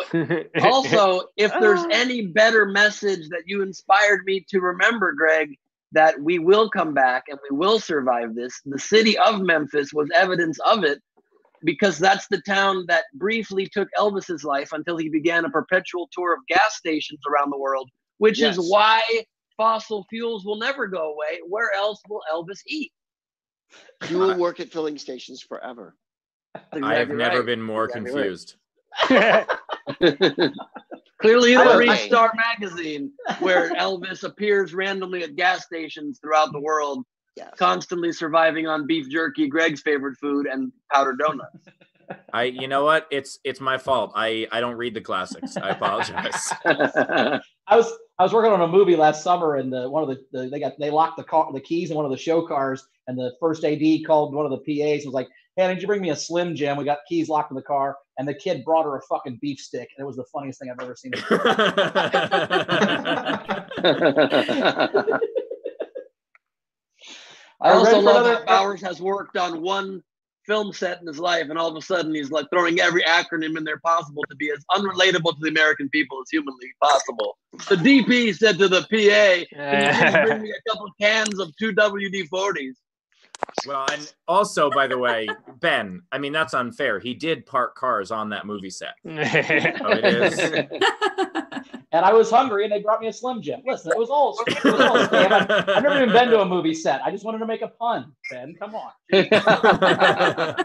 also, if there's Oh. (laughs) any better message that you inspired me to remember, Greg, that we will come back and we will survive this. The city of Memphis was evidence of it because that's the town that briefly took Elvis's life until he began a perpetual tour of gas stations around the world, which Yes. is why fossil fuels will never go away. Where else will Elvis eat? You will work at filling stations forever. I have never right. been more Exactly right. confused. (laughs) Clearly, you don't read Star Magazine, where Elvis appears randomly at gas stations throughout the world, Yes. constantly surviving on beef jerky, Greg's favorite food, and powdered donuts. I, you know what? It's it's my fault. I I don't read the classics. I apologize. (laughs) I was I was working on a movie last summer, and the, one of the, the they got they locked the car the keys in one of the show cars, and the first AD called one of the PAs and was like, "Hey, did you bring me a Slim Jim? We got keys locked in the car." And the kid brought her a fucking beef stick, and it was the funniest thing I've ever seen. (laughs) (laughs) I Are we also love another- that Bowers has worked on one film set in his life, and all of a sudden he's like throwing every acronym in there possible to be as unrelatable to the American people as humanly possible. The DP said to the PA, "Can you (laughs) bring me a couple cans of two WD forties?" Well, and also, by the way, Ben. I mean, that's unfair. He did park cars on that movie set. (laughs) So it is. and I was hungry, and they brought me a Slim Jim. Listen, it was all it was all a scam. I- I've never even been to a movie set. I just wanted to make a pun. Ben, come on. (laughs)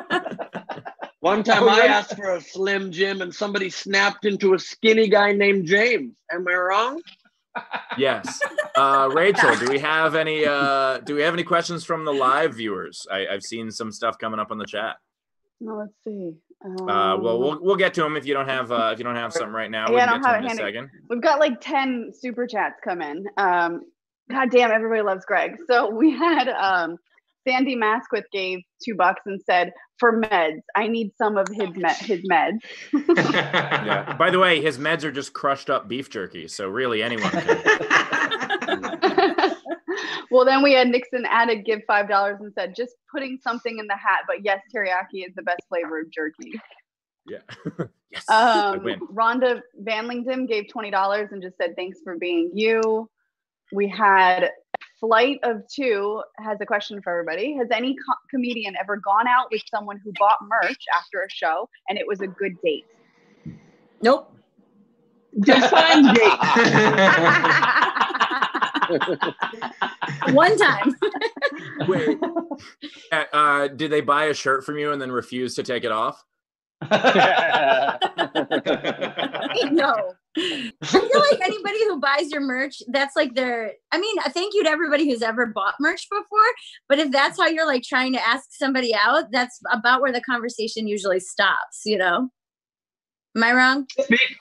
One time Are I ready? asked for a Slim Jim, and somebody snapped into a skinny guy named James. Am I wrong? Yes. Uh, Rachel, do we have any? Uh, do we have any questions from the live viewers? I, I've seen some stuff coming up on the chat. No, let's see. Um, Uh, well, we'll we'll get to them if you don't have uh, if you don't have something right now. Yeah, we I can don't have it in a handy. second. We've got like 10 super chats come in. Um, God damn, everybody loves Greg. So we had um, Sandy Masquith gave two bucks and said, for meds, I need some of his, me- his meds. (laughs) Yeah. By the way, his meds are just crushed up beef jerky, so really anyone can. (laughs) well, then we had Nixon added give $5 and said, just putting something in the hat. But yes, teriyaki is the best flavor of jerky. Yeah. (laughs) yes. I Um, win. Rhonda Vanlington gave twenty dollars and just said thanks for being you. We had Flight of Two has a question for everybody. Has any co- comedian ever gone out with someone who bought merch after a show and it was a good date? Nope. Define (laughs) date. (laughs) One time. Wait. Uh, uh, did they buy a shirt from you and then refuse to take it off? No. I feel like anybody who buys your merch, that's like their. I mean, thank you to everybody who's ever bought merch before. But if that's how you're like trying to ask somebody out, that's about where the conversation usually stops. You know. Am I wrong?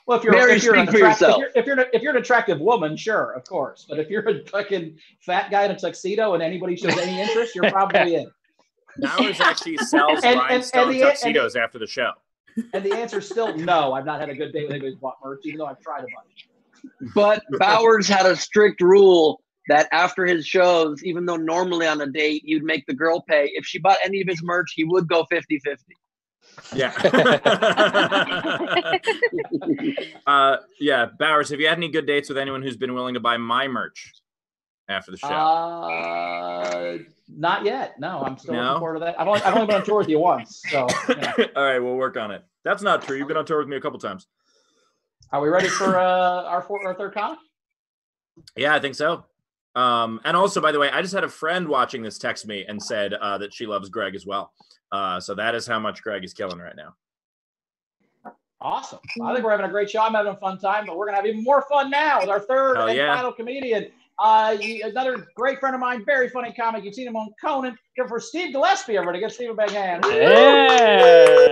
Well, if you're, Mary, if you're, an speak for attract- if you're, if you're, an- if you're an attractive woman, sure, of course. But if you're a fucking fat guy in a tuxedo and anybody shows any interest, you're probably in. Bowers actually sells (laughs) And- and- rhinestone and the- and- tuxedos after the show. And the answer is still no. I've not had a good date with anybody who's bought merch, even though I've tried a bunch. But Bowers had a strict rule that after his shows, even though normally on a date you'd make the girl pay, if she bought any of his merch, he would go 50 50. Yeah. (laughs) uh, yeah, Bowers, have you had any good dates with anyone who's been willing to buy my merch after the show? Uh, not yet. No, I'm still No? looking forward to that. I've only, I've only been on tour with you once. So, (laughs) know. All right, we'll work on it. That's not true. You've been on tour with me a couple times. are we ready for uh, our, four, our third comic? Yeah, I think so. Um, and also, by the way, I just had a friend watching this text me and said uh, that she loves Greg as well. Uh, so that is how much Greg is killing right now. Awesome. I think we're having a great show. I'm having a fun time, but we're going to have even more fun now with our third Hell and yeah. final comedian. Uh, he- another great friend of mine, very funny comic. You've seen him on Conan. Here for Steve Gillespie. Everybody, give Steve a big hand. Yeah.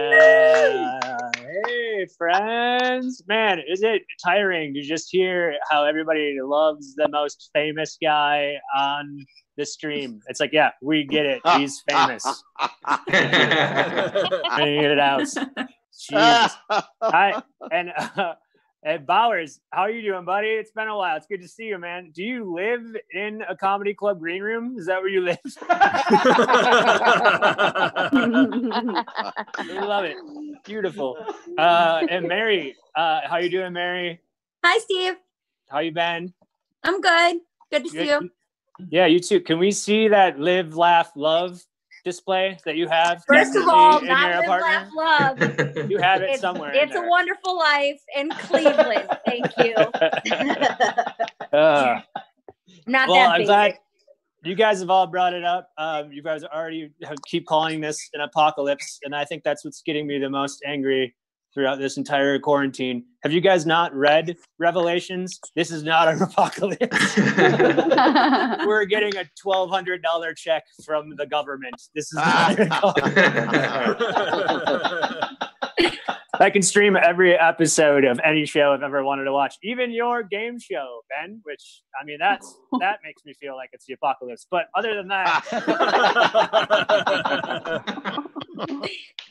Hey, friends. Man, is it tiring to just hear how everybody loves the most famous guy on the stream? It's like, yeah, we get it. He's famous. (laughs) Figuring it out. (laughs) Jesus. Hi. And, uh, and Bowers, how are you doing, buddy? It's been a while. It's good to see you, man. Do you live in a comedy club green room? Is that where you live? (laughs) I love it. Beautiful. Uh, and Mary, uh, how you doing, Mary? Hi, Steve. How you been? I'm good. Good to see you. Yeah, you too. Can we see that live, laugh, love display that you have? First of all, in not your live, apartment? laugh, love. You have it It's, somewhere. it's a wonderful life in Cleveland. Thank you. Uh, (laughs) (laughs) Not well, that I'm glad you guys have all brought it up. Um, you guys already have, keep calling this an apocalypse, and I think that's what's getting me the most angry throughout this entire quarantine. Have you guys not read Revelations? This is not an (laughs) apocalypse. (laughs) We're getting a twelve hundred dollar check from the government. This is (laughs) not an I can stream every episode of any show I've ever wanted to watch, even your game show, Ben. Which I mean, that's that makes me feel like it's the apocalypse. But other than that,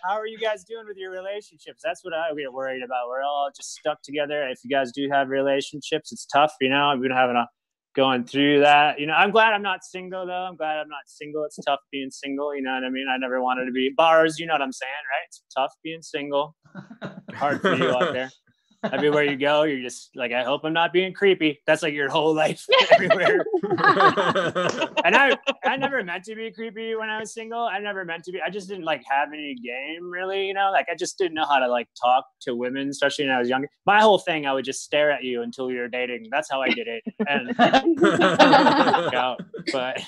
how are you guys doing with your relationships? That's what I get worried about. We're all just stuck together. If you guys do have relationships, it's tough. You know, I've been having a going through that. You know, I'm glad I'm not single though. I'm glad I'm not single. It's tough being single. You know what I mean? I never wanted to be bars. You know what I'm saying, right? It's tough being single. Hard for you out there. Everywhere you go, you're just like, I hope I'm not being creepy. That's like your whole life (laughs) everywhere. (laughs) and I, I never meant to be creepy when I was single. I never meant to be. I just didn't like have any game really. You know, like I just didn't know how to like talk to women, especially when I was younger. My whole thing, I would just stare at you until you were dating. That's how I did it. And (laughs) yeah, but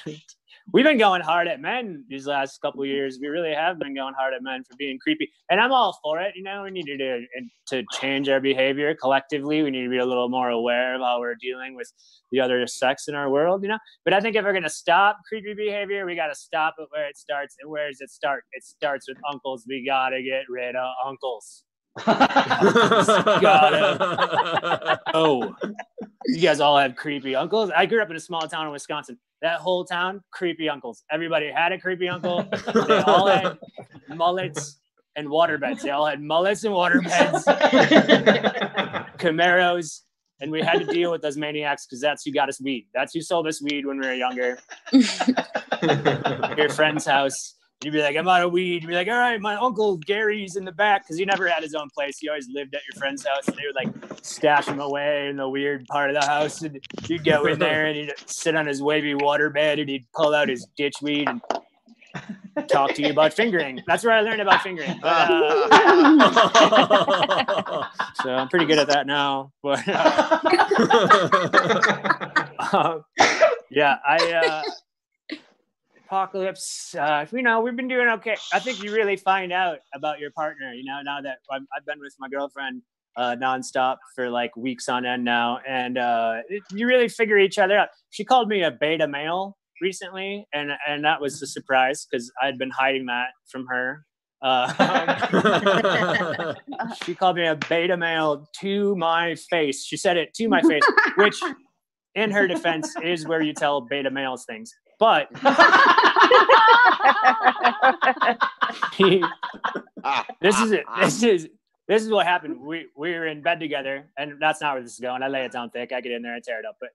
we've been going hard at men these last couple of years. We really have been going hard at men for being creepy, and I'm all for it. You know, we need to do, to change our behavior collectively. We need to be a little more aware of how we're dealing with the other sex in our world. You know, but I think if we're gonna stop creepy behavior, we got to stop it where it starts. And where does it start? It starts with uncles. We gotta get rid of uncles. (laughs) (laughs) Oh, you guys all have creepy uncles. I grew up in a small town in Wisconsin. That whole town, creepy uncles. Everybody had a creepy uncle. (laughs) They all had mullets and waterbeds. They all had mullets and waterbeds, (laughs) Camaros, and we had to deal with those maniacs because that's who got us weed. That's who sold us weed when we were younger. (laughs) Your friend's house. You'd be like, I'm out of weed. You'd be like, all right, my uncle Gary's in the back because he never had his own place. He always lived at your friend's house, and they would like stash him away in the weird part of the house. And you'd go in there and he'd sit on his wavy water bed, and he'd pull out his ditch weed and talk to you about fingering. That's where I learned about fingering. Uh, (laughs) so I'm pretty good at that now. But uh, (laughs) (laughs) yeah, I. Apocalypse uh you know we've been doing okay. I think you really find out about your partner you know now that I've, I've been with my girlfriend uh nonstop for like weeks on end now. And uh it, you really figure each other out. She called me a beta male recently and and that was a surprise because i'd been hiding that from her. Uh, (laughs) she called me a beta male to my face. She said it to my face which in her defense is where you tell beta males things but he, (laughs) (laughs) this is it. (laughs) This is this is what happened. We we were in bed together, and that's not where this is going. I lay it down thick. I get in there and tear it up. But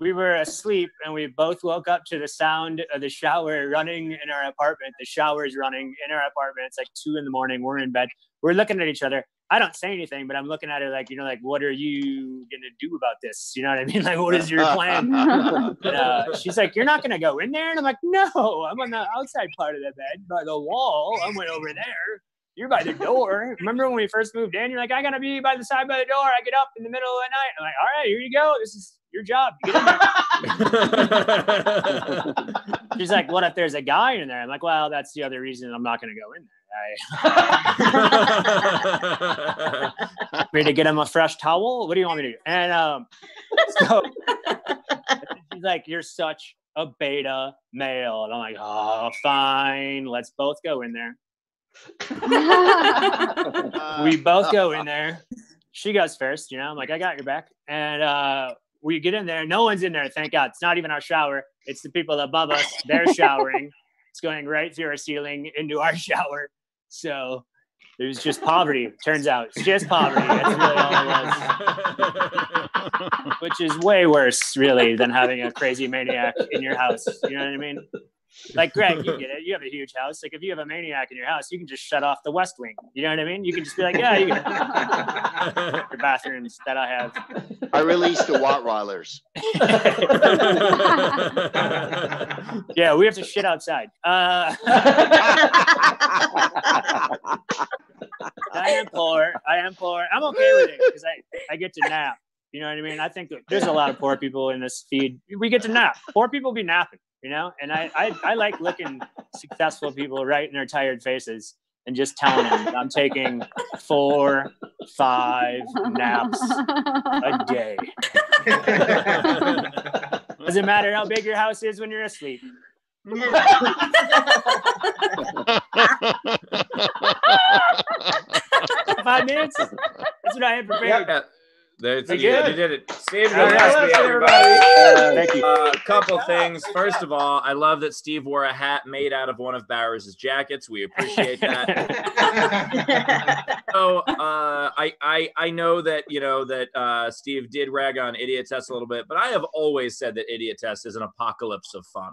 we we were asleep, and we both woke up to the sound of the shower running in our apartment. The shower is running in our apartment. It's like two in the morning. We're in bed. We're looking at each other. I don't say anything, but I'm looking at her like, you know, like, what are you gonna do about this? You know what I mean? (laughs) Like, what is your plan? (laughs) And, uh, she's like, you're not gonna go in there, and I'm like, no, I'm on the outside part of the bed by the wall. I went over there. You're by the door. Remember when we first moved in? You're like, I gotta be by the side by the door. I get up in the middle of the night. I'm like, all right, here you go. This is your job. Get in there. (laughs) She's like, what if there's a guy in there? I'm like, well, that's the other reason I'm not gonna go in there. I (laughs) me to get him a fresh towel. What do you want me to do? And um, so (laughs) she's like, "You're such a beta male," and I'm like, "Oh, fine. Let's both go in there." (laughs) we both go in there. She goes first, you know. I'm like, "I got your back," and uh, we get in there. No one's in there. Thank God. It's not even our shower. It's the people above us. They're showering. it's going right through our ceiling into our shower. So it was just poverty. Turns out it's just poverty. That's really all it was. (laughs) Which is way worse, really, than having a crazy maniac in your house. You know what I mean? Like Greg, you get it. You have a huge house. Like if you have a maniac in your house, you can just shut off the west wing. You know what I mean? You can just be like, yeah, you can. (laughs) your bathrooms that I have. I released the Rottweilers. (laughs) Yeah, we have to shit outside. Uh, (laughs) I am poor. I am poor. I'm okay with it because I, I get to nap. You know what I mean? I think there's a lot of poor people in this feed. We get to nap. Poor people be napping, you know? And I, I, I like looking (laughs) successful people right in their tired faces and just telling them I'm taking four, five naps a day. (laughs) Doesn't matter how big your house is when you're asleep. (laughs) Five minutes? That's what I had prepared. Yeah, that's, We you, good? you did it. Steve All right, Gillespie, let's everybody. everybody. Thank you. A couple things. First of all, I love that Steve wore a hat made out of one of Bowers' jackets. We appreciate that. (laughs) so uh, I, I I know that you know that uh, Steve did rag on Idiotest a little bit, but I have always said that Idiotest is an apocalypse of fun.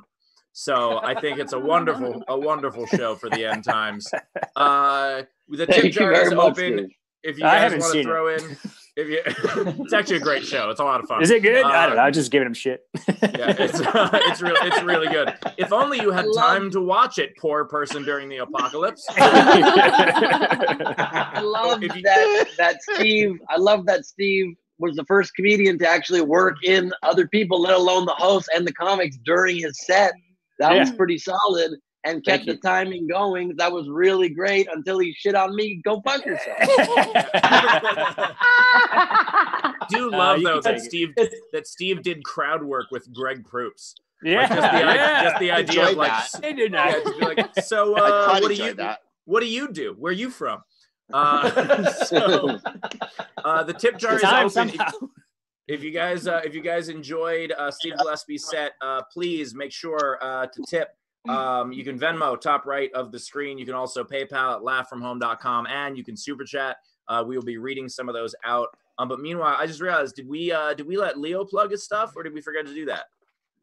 So I think it's a (laughs) wonderful a wonderful show for the end times. (laughs) Uh, the tip jar is open. Steve. If you guys haven't want to seen throw in, if you, (laughs) it's actually a great show. It's a lot of fun. Is it good? I don't know. Uh, I'm just giving him shit. yeah, it's (laughs) it's really it's really good. If only you had time to watch it, poor person during the apocalypse. (laughs) I love you- that that Steve. I love that Steve was the first comedian to actually work in other people, let alone the host and the comics during his set. That was pretty solid and kept the timing going. That was really great until he shit on me. Go fuck yourself. (laughs) do Uh, love you though that take it. Steve that Steve did crowd work with Greg Proops. yeah. Like just the idea, yeah. just the idea Enjoyed of like that. They did not. just be like so (laughs) uh, what do you that. what do you do? Where are you from? Uh, (laughs) so uh, the tip jar The is open. somehow. if you guys uh, if you guys enjoyed uh, Steve Gillespie's set, uh, please make sure uh, to tip. Um, you can Venmo top right of the screen. You can also PayPal at laughfromhome.com and you can super chat. Uh, we will be reading some of those out. Um, but meanwhile, I just realized did we uh, did we let Leo plug his stuff or did we forget to do that?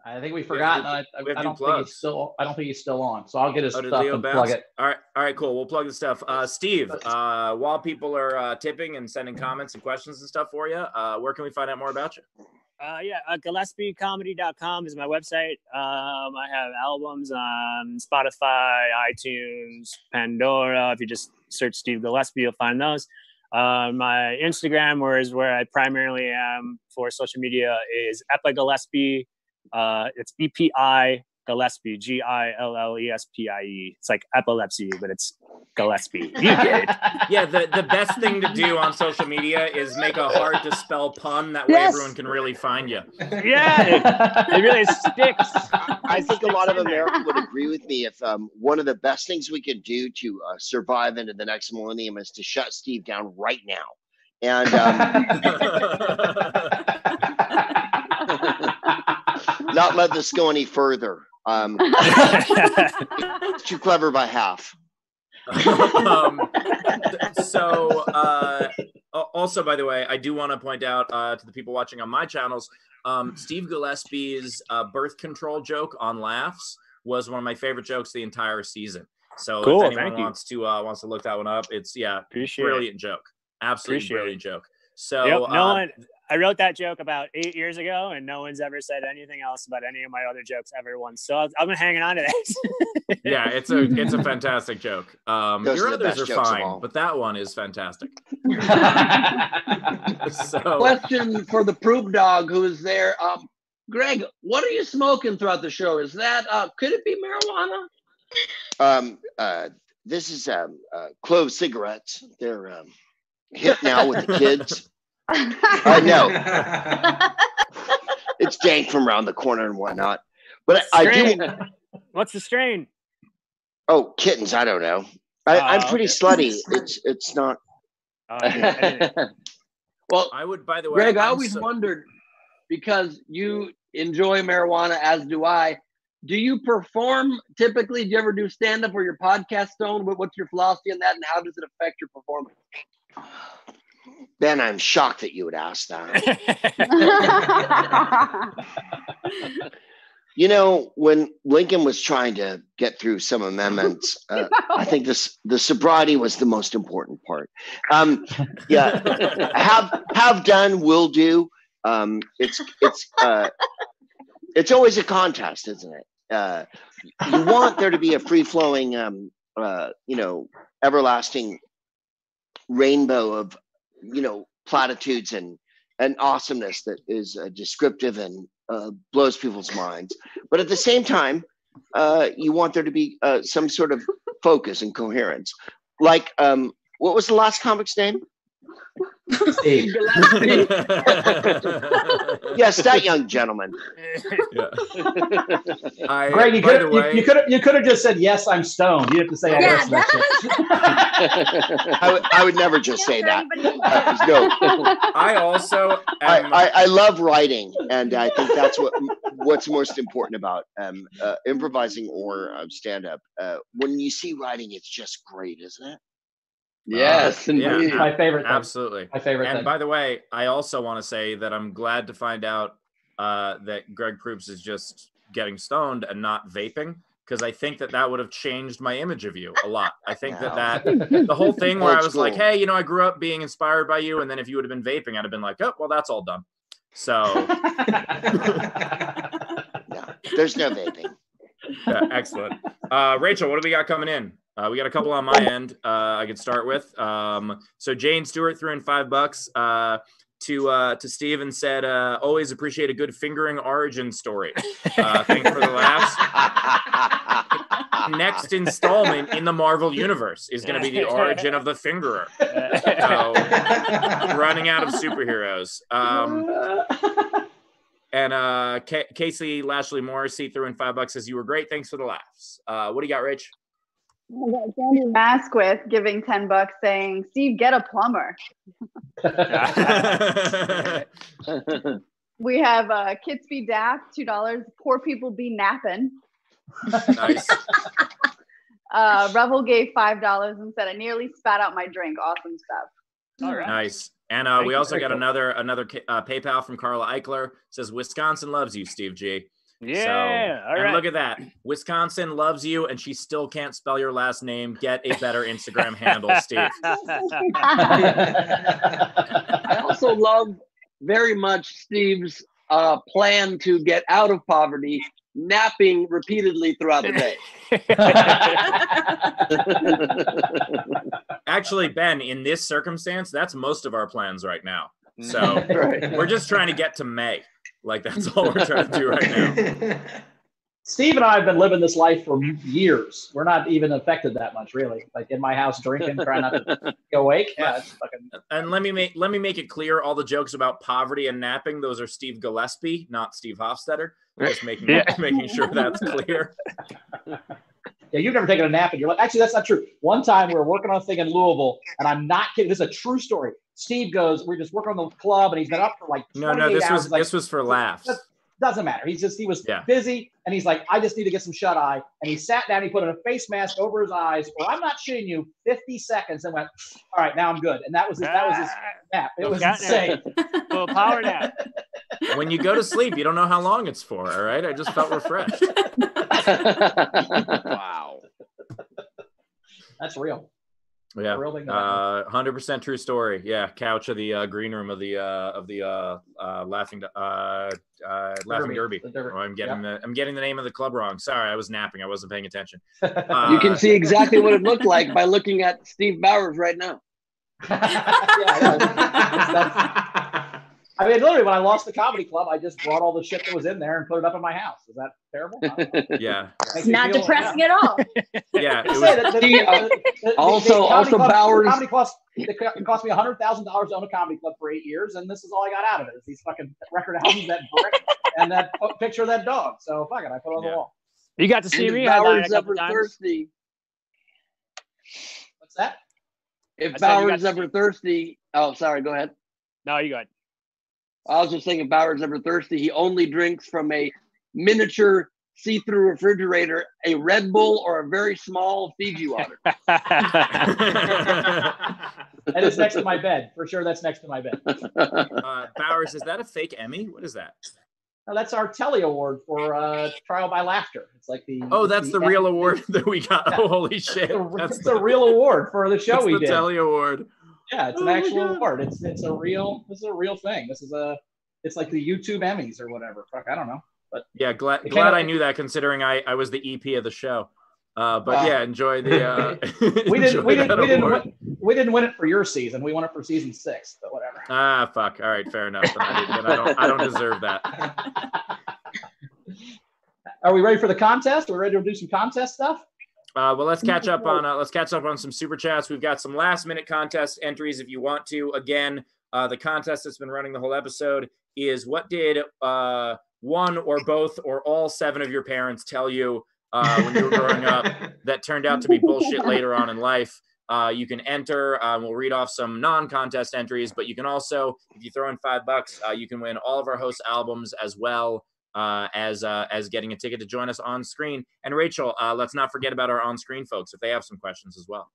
I think we forgot. to do- I, I, we have I do don't think he's still. I don't think he's still on. So I'll get his Oh, did stuff Leo and bounce? plug it. All right, all right, cool. We'll plug the stuff. Uh, Steve, uh, while people are uh, tipping and sending comments and questions and stuff for you, uh, where can we find out more about you? Uh, yeah, uh, GillespieComedy.com is my website. Um, I have albums on Spotify, iTunes, Pandora. If you just search Steve Gillespie, you'll find those. Uh, my Instagram, where is where I primarily am for social media, is Epi Gillespie. Uh, it's E P I Gillespie, G I L L E S P I E. It's like epilepsy, but it's Gillespie. (laughs) You get it. Yeah, the, the best thing to do on social media is make a hard to spell pun. That way Yes. everyone can really find you. Yeah, it, it really sticks. I think a lot of in there. America would agree with me if um, one of the best things we could do to uh, survive into the next millennium is to shut Steve down right now. And um, (laughs) (laughs) not let this go any further. Um, (laughs) (laughs) too clever by half. (laughs) um, so uh, also by the way i do want to point out uh, to the people watching on my channels um, steve gillespie's uh, birth control joke on laughs was one of my favorite jokes the entire season so Cool, if anyone wants to uh, wants to look that one up it's yeah Appreciate it. brilliant joke absolutely Appreciate it. brilliant joke so Yep, no uh, one. I wrote that joke about eight years ago, and no one's ever said anything else about any of my other jokes ever once. So I've, I've been hanging on to this. (laughs) yeah it's a it's a fantastic joke um, Those your are others are fine but that one is fantastic (laughs) (laughs) so Question for the Proop Dog who is there. Um, Greg, what are you smoking throughout the show? Is that uh, could it be marijuana? Um, uh, this is um, uh, clove cigarettes. They're um, hip now with the kids. I (laughs) know (laughs) it's dank from around the corner and whatnot. But I, I do. What's the strain? Oh, kittens! I don't know. I, Oh, I'm pretty okay. slutty. (laughs) It's it's not. Oh, okay. I well, i would by the way Greg, I I'm always so- wondered because you enjoy marijuana, as do I. Do you perform typically? Do you ever do stand up or your podcast stone? What's your philosophy on that, and how does it affect your performance? Ben, I'm shocked that you would ask that. (laughs) You know, when Lincoln was trying to get through some amendments, (laughs) uh, I think this the sobriety was the most important part. Um, yeah, have have done, will do. Um, it's it's uh, it's always a contest, isn't it? Uh, you want there to be a free flowing, um, uh, you know, everlasting rainbow of you know platitudes and and awesomeness that is uh, descriptive and uh, blows people's minds. But at the same time, uh, you want there to be uh, some sort of focus and coherence. Like, um, what was the last comic's name? Steve. (laughs) (laughs) Yes, that young gentleman. Yeah. (laughs) I, Greg, you could the you, you could you could have just said yes, I'm stoned. You have to say I Yeah, listen to that shit. I would I would never just say that. Uh, no, I also I, I, I love writing, and I think that's what what's most important about um, uh, improvising or uh, stand up. Uh, when you see writing, it's just great, isn't it? Yes, Uh, yeah. indeed. My favorite thing. absolutely. My favorite And thing. by the way, I also want to say that I'm glad to find out uh, that Greg Proops is just getting stoned and not vaping because I think that that would have changed my image of you a lot. I think that that (laughs) the whole thing where I Old was like, hey, you know, I grew up being inspired by you, and then if you would have been vaping, I'd have been like, oh, well, that's all done. So (laughs) No, there's no vaping. yeah, excellent. Uh, Rachel, what do we got coming in? Uh, we got a couple on my end. Uh, I could start with. Um, so Jane Stewart threw in five bucks uh, to uh, to Steve and said, uh, "Always appreciate a good fingering origin story." Uh, thanks for the laughs. Next installment in the Marvel universe is going to be the (laughs) origin of the fingerer. So (laughs) running out of superheroes. Um, and uh, Ca- Casey Lashley Morrissey threw in five bucks. Says you were great. Thanks for the laughs. Uh, what do you got, Rich? I got Sandy Masquith giving 10 bucks saying, Steve, get a plumber. (laughs) We have uh, Kids Be Daft, $2. Poor people be napping. nice. (laughs) Uh, Revel gave $5 and said, I nearly spat out my drink. Awesome stuff. All right. Nice. And uh, Thank we also got cool. another another uh, PayPal from Carla Eichler. Says Wisconsin loves you, Steve G. Yeah. So, and right. look at that. Wisconsin loves you, and she still can't spell your last name. Get a better Instagram handle, Steve. (laughs) I also love very much Steve's uh, plan to get out of poverty, napping repeatedly throughout the day. (laughs) Actually, Ben, in this circumstance, that's most of our plans right now. (laughs) So Right. we're just trying to get to May. Like that's all we're trying to do right now. (laughs) Steve and I have been living this life for years. We're not even affected that much, really. Like in my house, drinking, trying not to (laughs) go awake. Yeah, fucking. And let me make let me make it clear: all the jokes about poverty and napping, those are Steve Gillespie, not Steve Hofstetter. Just making Yeah. (laughs) making sure that's clear. Yeah, you've never taken a nap in your life. Actually, that's not true. One time we were working on a thing in Louisville, and I'm not kidding. This is a true story. Steve goes, we're just working on the club, and he's been up for like No, no, this hours. was like, this was for laughs. Doesn't matter. He's just he was Yeah. busy, and he's like, I just need to get some shut eye. And he sat down, he put on a face mask over his eyes. Or I'm not shitting you, 50 seconds, and went, all right, now I'm good. And that was his, that was his ah. nap. It was insane. well, power nap. (laughs) When you go to sleep, you don't know how long it's for. All right, I just felt refreshed. (laughs) Wow. That's real. Yeah, A real thing that happened. uh, hundred percent true story. Yeah, couch of the uh, green room of the uh, of the uh, uh, laughing uh, uh, laughing derby. The Derby. Oh, I'm getting the I'm getting the name of the club wrong. Sorry, I was napping. I wasn't paying attention. (laughs) you Uh, can see exactly what it looked like by looking at Steve Bowers right now. (laughs) yeah, I know. That's- I mean, literally, when I lost the comedy club, I just brought all the shit that was in there and put it up in my house. Is that terrible? I don't know. (laughs) Yeah, Makes me Not depressing at all. (laughs) yeah. It I was, the- the- the- the- the also- comedy also club- Bowers- the comedy cost it co- cost me hundred thousand dollars to own a comedy club for eight years, and this is all I got out of it: is these fucking record albums, that brick, (laughs) and that picture of that dog. So fuck it, I put it on Yeah. the wall. You got to see And me if headline Bowers ever times. thirsty, What's that? if I said you got Bowers to ever thirsty, oh, sorry, go ahead. No, you got. I was just saying, if Bowers ever thirsty, he only drinks from a miniature see-through refrigerator, a Red Bull or a very small Fiji water. (laughs) And it's next to my bed for sure. That's next to my bed. uh, Bowers, is that a fake Emmy? What is that? No, that's our Telly Award for uh, Trial by Laughter. It's like the Oh, that's the real award (laughs) that we got. Yeah. Oh, holy shit! It's That's it's a real award for the show that's we the did. Telly Award. Yeah, it's an Oh my actual God. award. It's it's a real this is a real thing. This is a it's like the YouTube Emmys or whatever. Fuck, I don't know. But yeah, glad glad I knew that considering I I was the EP of the show. Uh, but Wow. yeah, enjoy the. Uh, (laughs) We (laughs) didn't we didn't we didn't award. win, we didn't win it for your season. We won it for season six, but whatever. Ah, fuck. All right, fair enough. Then I, then I don't. I don't deserve that. (laughs) Are we ready for the contest? Are we ready to do some contest stuff? Uh, well, let's catch up on (laughs) uh, let's catch up on some super chats. We've got some last minute contest entries if you want to. Again, uh, the contest that's been running the whole episode is what did uh, one or both or all seven of your parents tell you uh, when you were growing up (laughs) that turned out to be bullshit later on in life. Uh, you can enter. Uh, we'll read off some non-contest entries, but you can also, if you throw in five bucks, uh, you can win all of our host albums as well uh, as uh, as getting a ticket to join us on screen. And Rachel, uh, let's not forget about our on-screen folks if they have some questions as well.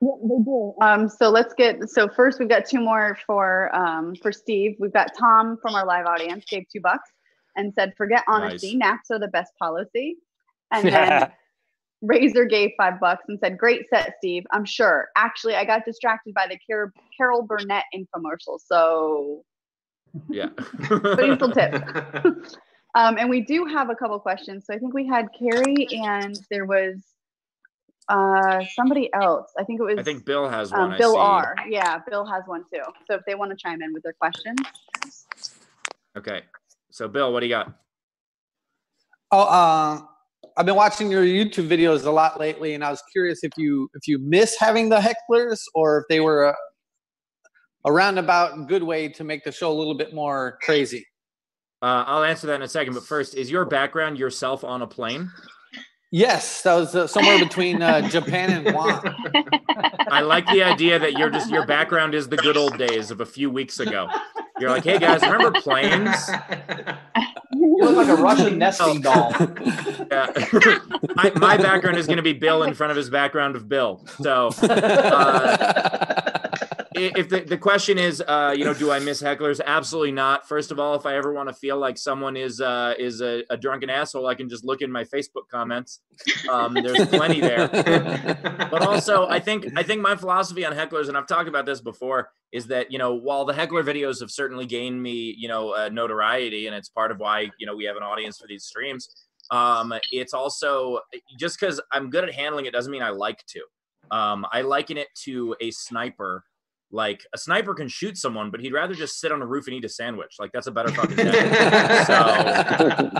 Yeah, they do. Um, so let's get so first we've got two more for um for Steve. We've got Tom from our live audience gave two bucks and said, "Forget honesty, naps are the best policy." And (laughs) then Razor gave five bucks and said, "Great set, Steve. I'm sure. Actually, I got distracted by the Carol, Carol Burnett infomercial, so Yeah. but he still tips." Um, and we do have a couple questions. So I think we had Carrie and there was uh somebody else. I think it was I think Bill has one. um, I Bill see. R. Yeah, Bill has one too. So if they want to chime in with their questions, Okay. So Bill, what do you got? Oh, uh, I've been watching your YouTube videos a lot lately, and I was curious if you if you miss having the hecklers or if they were a, a roundabout good way to make the show a little bit more crazy. Uh, I'll answer that in a second. But first, is your background yourself on a plane? Yes, that was uh, somewhere between uh, (laughs) Japan and Guam. I like the idea that you're just your background is the good old days of a few weeks ago. You're like, hey guys, remember planes? You look like a Russian nesting doll. (laughs) Yeah. my, my background is going to be Bill in front of his background of Bill. So uh, i- if the, the question is, uh, you know, do I miss hecklers? Absolutely not. First of all, if I ever want to feel like someone is uh, is a, a drunken asshole, I can just look in my Facebook comments. Um, there's plenty there. But also, I think I think my philosophy on hecklers, and I've talked about this before, is that you know while the heckler videos have certainly gained me you know uh, notoriety, and it's part of why you know we have an audience for these streams. Um, it's also just because I'm good at handling it doesn't mean I like to. Um, I liken it to a sniper. Like a sniper can shoot someone, but he'd rather just sit on a roof and eat a sandwich. Like that's a better fucking (laughs) thing. so,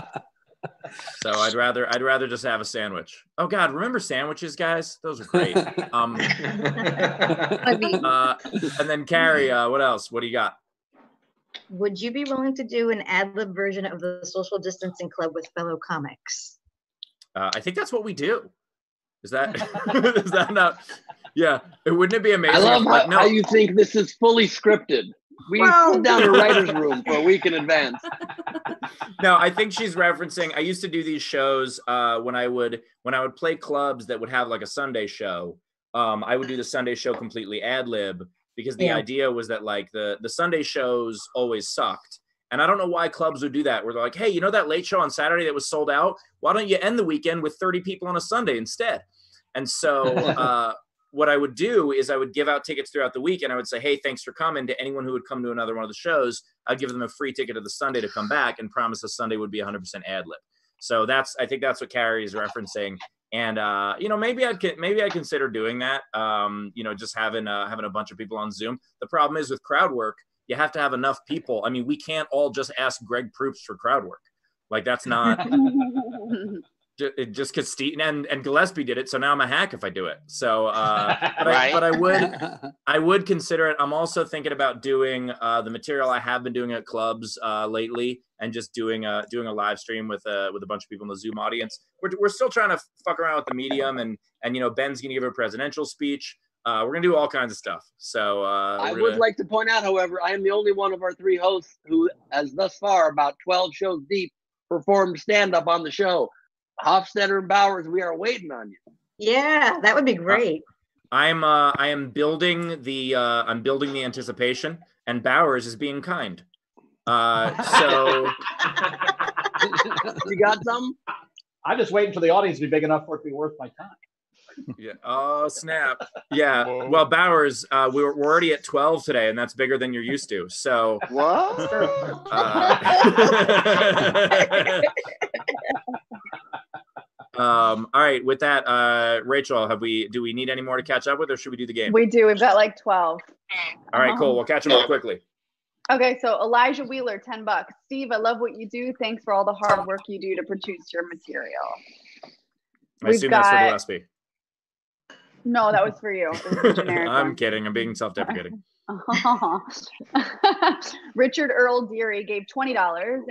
so I'd rather I'd rather just have a sandwich. Oh God, remember sandwiches, guys? Those are great. (laughs) Um, uh, and then Carrie, uh, what else? What do you got? Would you be willing to do an ad lib version of the social distancing club with fellow comics? Uh, I think that's what we do. Is that (laughs) is that not? Yeah, it wouldn't it be amazing? I love how, like, no, how you think this is fully scripted. We Well- sit down in a writer's (laughs) room for a week in advance. no, I think she's referencing. I used to do these shows uh, when I would when I would play clubs that would have like a Sunday show. Um, I would do the Sunday show completely ad lib because the Yeah. idea was that like the the Sunday shows always sucked. And I don't know why clubs would do that. Where they're like, "Hey, you know that late show on Saturday that was sold out? Why don't you end the weekend with 30 people on a Sunday instead?" And so, (laughs) uh, what I would do is I would give out tickets throughout the week, and I would say, "Hey, thanks for coming." To anyone who would come to another one of the shows, I'd give them a free ticket to the Sunday to come back, and promise the Sunday would be 100% ad lib. So that's I think that's what Carrie is referencing. And uh, you know, maybe I'd maybe I consider doing that. Um, you know, just having uh, having a bunch of people on Zoom. The problem is with crowd work, you have to have enough people. I mean, we can't all just ask Greg Proops for crowd work. Like that's not ju- (laughs) it (laughs) just because Steve and, and Gillespie did it, so now I'm a hack if I do it. So, uh, (laughs) but, I, but I would (laughs) I would consider it. I'm also thinking about doing uh, the material I have been doing at clubs uh, lately, and just doing a doing a live stream with a with a bunch of people in the Zoom audience. We're, we're still trying to fuck around with the medium, and and you know Ben's gonna give a presidential speech. Uh, we're gonna do all kinds of stuff. So uh, I would gonna- like to point out, however, I am the only one of our three hosts who has thus far, about 12 shows deep, performed stand up on the show. Hofstetter and Bowers, we are waiting on you. Yeah, that would be great. I'm uh, I am building the uh, I'm building the anticipation, and Bowers is being kind. Uh, so (laughs) you got some? I'm just waiting for the audience to be big enough for it to be worth my time. Yeah. Oh snap. Yeah. Well, Bowers, uh, we we're, we're already at twelve today, and that's bigger than you're used to. So. What? Uh, (laughs) (laughs) um. All right. With that, uh, Rachel, have we? Do we need any more to catch up with, or should we do the game? We do. We've got like 12. All right. Cool. We'll catch them up quickly. Okay, so Elijah Wheeler, 10 bucks. Steve, I love what you do. Thanks for all the hard work you do to produce your material. I We've assume that's for got- Gillespie. No, that was for you. Was (laughs) I'm one. kidding. I'm being self-deprecating. (laughs) Richard Earl Deary gave $20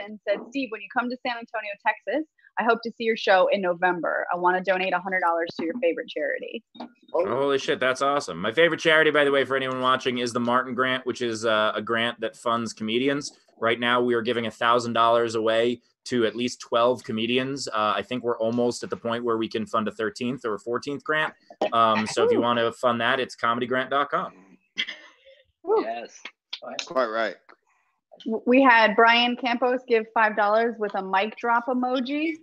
and said, Steve, when you come to San Antonio, Texas, I hope to see your show in November. I want to donate $100 to your favorite charity. Holy shit, that's awesome. My favorite charity, by the way, for anyone watching, is the Martin Grant, which is uh, a grant that funds comedians. Right now, we are giving $1,000 away to at least 12 comedians. Uh, I think we're almost at the point where we can fund a 13th or a 14th grant. Um, so if you want to fund that, it's comedygrant.com. Yes. Quite right. W- We had Brian Campos give $5 with a mic drop emoji.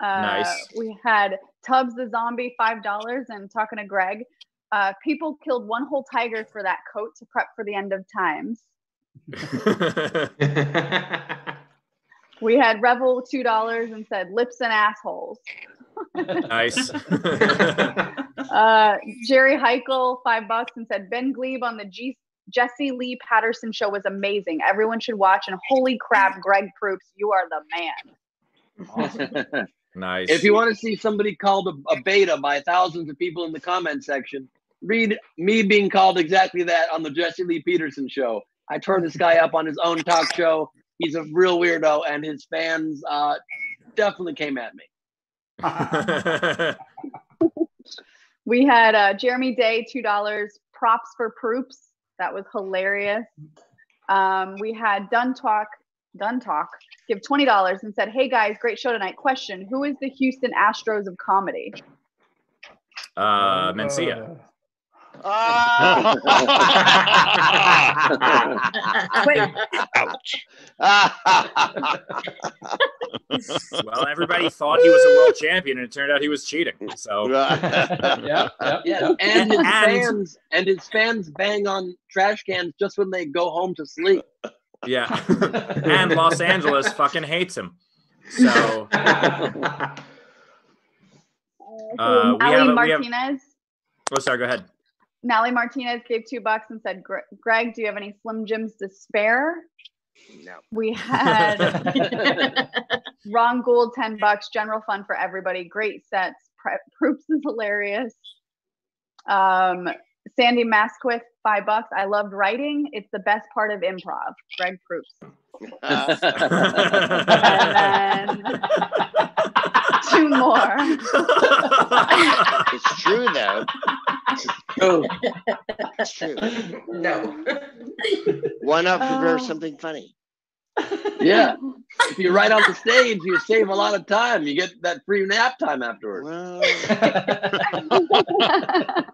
Uh, Nice. We had Tubbs the Zombie, $5. And talking to Greg, uh, people killed one whole tiger for that coat to prep for the end of times. (laughs) We had Revel $2 and said lips and assholes. (laughs) nice. (laughs) Uh, Jerry Heichel, five bucks, and said Ben Gleib on the G- Jesse Lee Peterson show was amazing. Everyone should watch. And holy crap, Greg Proops, you are the man. (laughs) nice. If you want to see somebody called a, a beta by thousands of people in the comment section, read me being called exactly that on the Jesse Lee Peterson show. I turned this guy up on his own talk show. He's a real weirdo, and his fans uh, definitely came at me. (laughs) (laughs) We had uh, Jeremy Day, two dollars. Props for Proops. That was hilarious. Um, we had Dun Talk, Dun Talk, give twenty dollars and said, "Hey guys, great show tonight. Question: Who is the Houston Astros of comedy?" uh, Mencia. Well, everybody thought he was a world champion, and it turned out he was cheating. So, yeah, Yeah, and his And- fans and his fans bang on trash cans just when they go home to sleep. yeah. (laughs) and Los Angeles fucking hates him. So, (laughs) uh, we Nally have, we have. Martinez. Oh, sorry. Go ahead. Nally Martinez gave two bucks and said, "Greg, do you have any Slim Jims to spare?" No. We (laughs) had (laughs) Ron Gould, 10 bucks, general fund for everybody. Great sets. Pre- Proops is hilarious. Um, Sandy Masquith, five bucks. I loved writing. It's the best part of improv. Greg Proops. (laughs) And then two more. It's true though. Oh, It's true. No. Why not prepare Oh. something funny? yeah. If you write on the stage, you save a lot of time. You get that free nap time afterwards. Well, (laughs)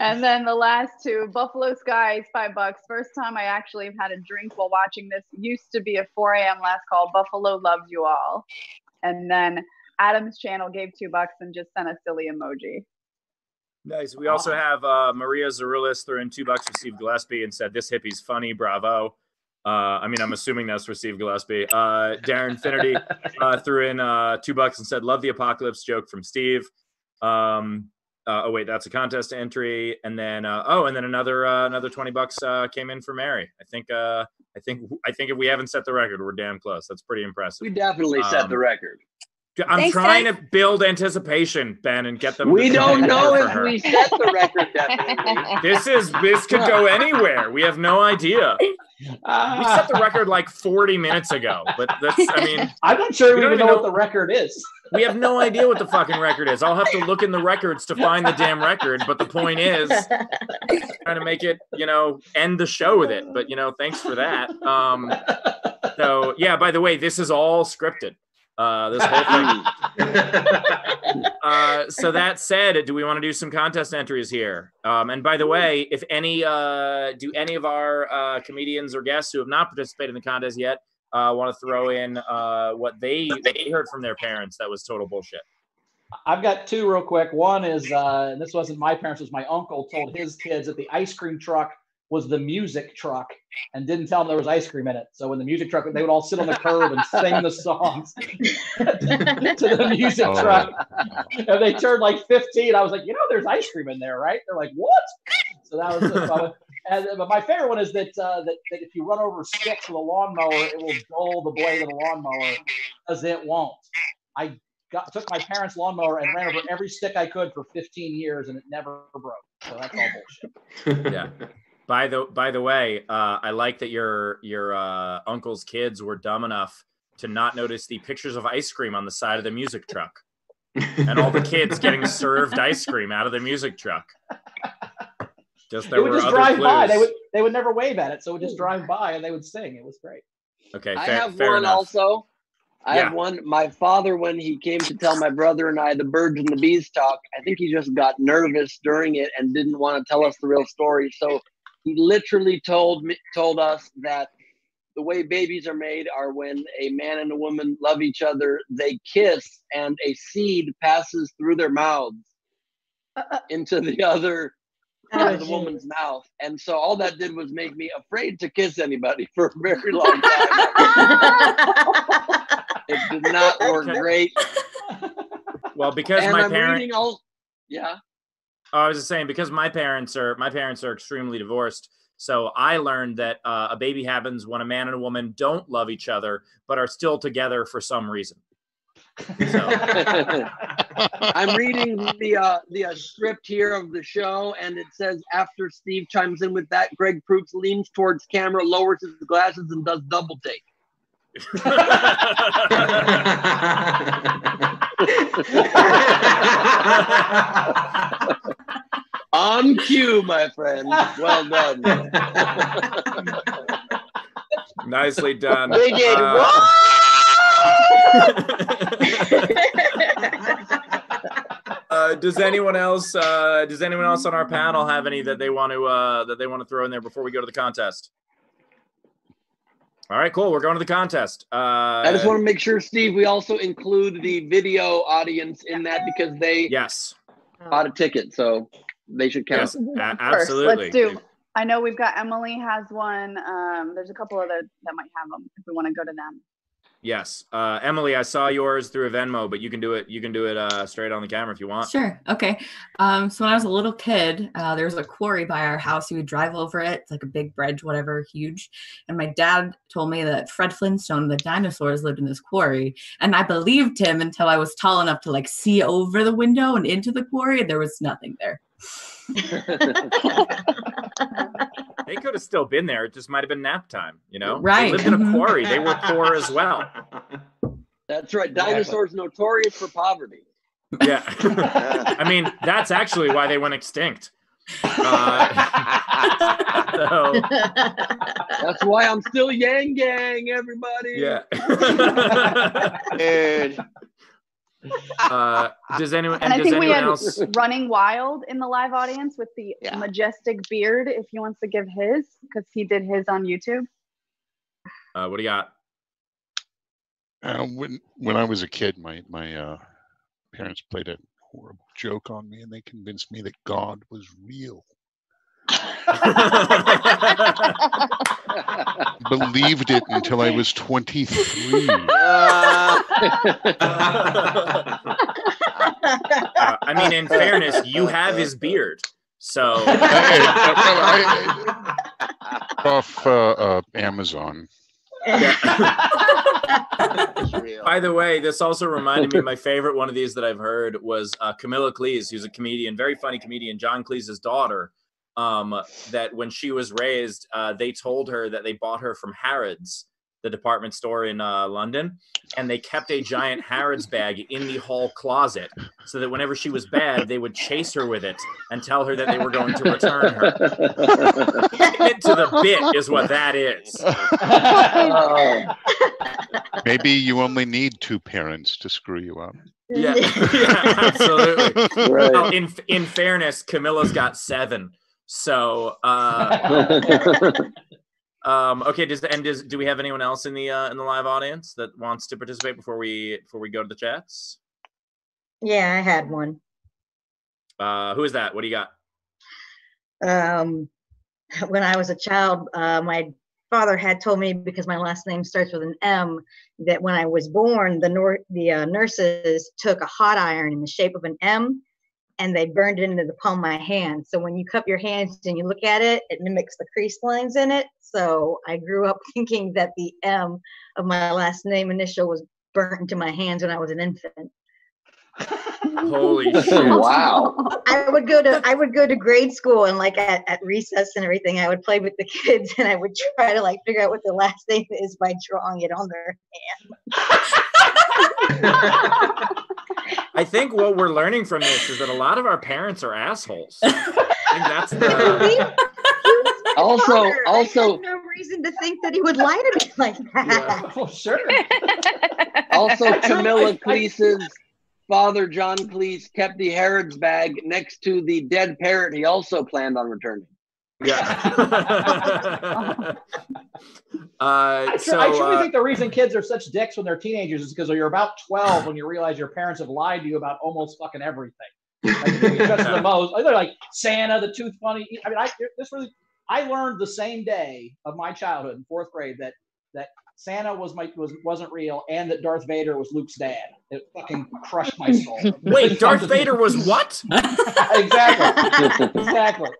and then the last two, Buffalo Skies, five bucks. First time I actually have had a drink while watching this. Used to be a 4 a.m. last call. Buffalo loves you all. And then Adam's channel gave two bucks and just sent a silly emoji. Nice. We also have uh, Maria Zarulis threw in two bucks for Steve Gillespie and said, This hippie's funny. Bravo. Uh, I mean, I'm assuming that's for Steve Gillespie. Uh, Darren Finnerty (laughs) uh, threw in uh, two bucks and said, Love the apocalypse joke from Steve. Um, uh, oh, wait, that's a contest entry. And then, uh, oh, and then another uh, another 20 bucks uh, came in for Mary. I think, uh, I think, I think if we haven't set the record, we're damn close. That's pretty impressive. We definitely set Um, the record. I'm Thanks, trying guys. to build anticipation, Ben, and get them. We to don't know if her. we set the record definitely. (laughs) This is this could go (laughs) anywhere. We have no idea. We set the record like 40 minutes ago, but that's I mean, (laughs) I'm not sure We we even even know know- what the record is. we have no idea what the fucking record is. I'll have to look in the records to find the damn record, but the point is trying to make it, you know, end the show with it. But you know, thanks for that. Um so yeah, by the way, this is all scripted. Uh this whole thing. (laughs) Uh, so that said, do we want to do some contest entries here? Um, and by the way, if any, uh, do any of our uh, comedians or guests who have not participated in the contest yet uh, want to throw in uh, what they they heard from their parents that was total bullshit. I've got two real quick. One is, uh, and this wasn't my parents, it was my uncle told his kids at the ice cream truck was the music truck and didn't tell them there was ice cream in it. So when the music truck, they would all sit on the curb and sing the songs (laughs) to the music Oh. truck. And they turned like 15. I was like, you know, there's ice cream in there, right? They're like, what? So that was, uh, and, but my favorite one is that, uh, that, that if you run over sticks with a lawnmower, it will dull the blade of the lawnmower because it won't. I got took my parents' lawnmower and ran over every stick I could for 15 years, and it never broke. So that's all bullshit. Yeah. (laughs) By the by the way, uh, I like that your your uh, uncle's kids were dumb enough to not notice the pictures of ice cream on the side of the music truck, and all the kids getting (laughs) served ice cream out of the music truck. Just there They would were just other drive clues. by. They would they would never wave at it, so it would just drive by and they would sing. It was great. Okay, I have fair one enough. also. I Yeah. have one. My father, when he came to tell my brother and I the birds and the bees talk, I think he just got nervous during it and didn't want to tell us the real story. So he literally told me, told us that the way babies are made are when a man and a woman love each other, they kiss, and a seed passes through their mouths uh-uh. into the other (laughs) Oh, into the woman's mouth. And so all that did was make me afraid to kiss anybody (laughs) for a very long time. (laughs) it did not work Okay. great. Well, because and my I'm parents. all yeah. Oh, I was just saying because my parents are my parents are extremely divorced. So I learned that uh, a baby happens when a man and a woman don't love each other but are still together for some reason. (laughs) I'm reading the uh, the uh, script here of the show, and it says after Steve chimes in with that, Greg Proops leans towards camera, lowers his glasses, and does double take. (laughs) (laughs) (laughs) On cue, my friend. Well done. Nicely done. They did Uh, (laughs) uh, does anyone else uh, does anyone else on our panel have any that they want to uh, that they want to throw in there before we go to the contest? All right, cool. We're going to the contest. Uh, I just want to make sure, Steve, we also include the video audience in that because they yes bought a ticket, so they should count. Yes, a- First, absolutely. let's do. I know we've got Emily has one. Um, there's a couple other that might have them if we want to go to them. Yes, uh, Emily, I saw yours through a Venmo, but you can do it. You can do it uh, straight on the camera if you want. Sure. Okay. Um, so when I was a little kid, uh, there was a quarry by our house. You would drive over it. It's like a big bridge, whatever, huge. And my dad told me that Fred Flintstone, the dinosaurs, lived in this quarry. And I believed him until I was tall enough to like see over the window and into the quarry. And there was nothing there. (laughs) (laughs) They could have still been there. It just might have been nap time. You know, Right, They lived in a mhm. quarry. They were poor as well. (laughs) That's right. Dinosaurs notorious for poverty. Yeah. (laughs) I mean, that's actually why they went extinct. Uh, (laughs) so, That's why I'm still Yang Gang, everybody. yeah. Dude. Uh, does anyone? And I does think we had else? Running Wild in the live audience with the Yeah. majestic beard. If he wants to give his, because he did his on YouTube. Uh, what do you got? Uh, when when I was a kid, my my uh, parents played a horrible joke on me, and they convinced me that God was real. Believed it until I was 23. Uh, I mean, in fairness, you have his beard, so Off uh, uh, Amazon. it's. By the way, this also reminded me of my favorite one of these that I've heard was uh, Camilla Cleese, who's a comedian, very funny comedian, John Cleese's daughter. Um, that when she was raised, uh, they told her that they bought her from Harrods, the department store in uh, London, and they kept a giant Harrods bag in the hall closet so that whenever she was bad, they would chase her with it and tell her that they were going to return her. Commitment to the bit is what that is. (laughs) Maybe you only need two parents to screw you up. Yeah, (laughs) yeah absolutely. right. Well, in in fairness, Camilla's got seven. So uh, (laughs) Um, okay. Does and does do we have anyone else in the uh, in the live audience that wants to participate before we before we go to the chats? Yeah, I had one. Uh, who is that? What do you got? Um, when I was a child, uh, my father had told me because my last name starts with an M that when I was born, the nor- the uh, nurses took a hot iron in the shape of an M and they burned it into the palm of my hand. So when you cup your hands and you look at it, it mimics the crease lines in it. So I grew up (laughs) thinking that the M of my last name initial was burnt into my hands when I was an infant. (laughs) Holy (laughs) shit! wow. I would go to I would go to grade school and like at, at recess and everything, I would play with the kids and I would try to like figure out what the last name is by drawing it on their I think what we're learning from this is that a lot of our parents are assholes. I think that's the. (laughs) Also, Father, I also, no reason to think that he would lie to me (laughs) like that. Oh, sure. (laughs) also Camilla Cleese's father, John Cleese, kept the Harrods bag next to the dead parrot he also planned on returning. Yeah. (laughs) uh, I, tr- so, I truly uh, think the reason kids are such dicks when they're teenagers is because you're about 12 when you realize your parents have lied to you about almost fucking everything. Like, the (laughs) most. They're like Santa, the Tooth Bunny. I mean, I this really. I learned the same day of my childhood in fourth grade that that Santa was my was wasn't real and that Darth Vader was Luke's dad. It fucking crushed my soul. (laughs) Wait, Darth Vader was what? exactly. exactly.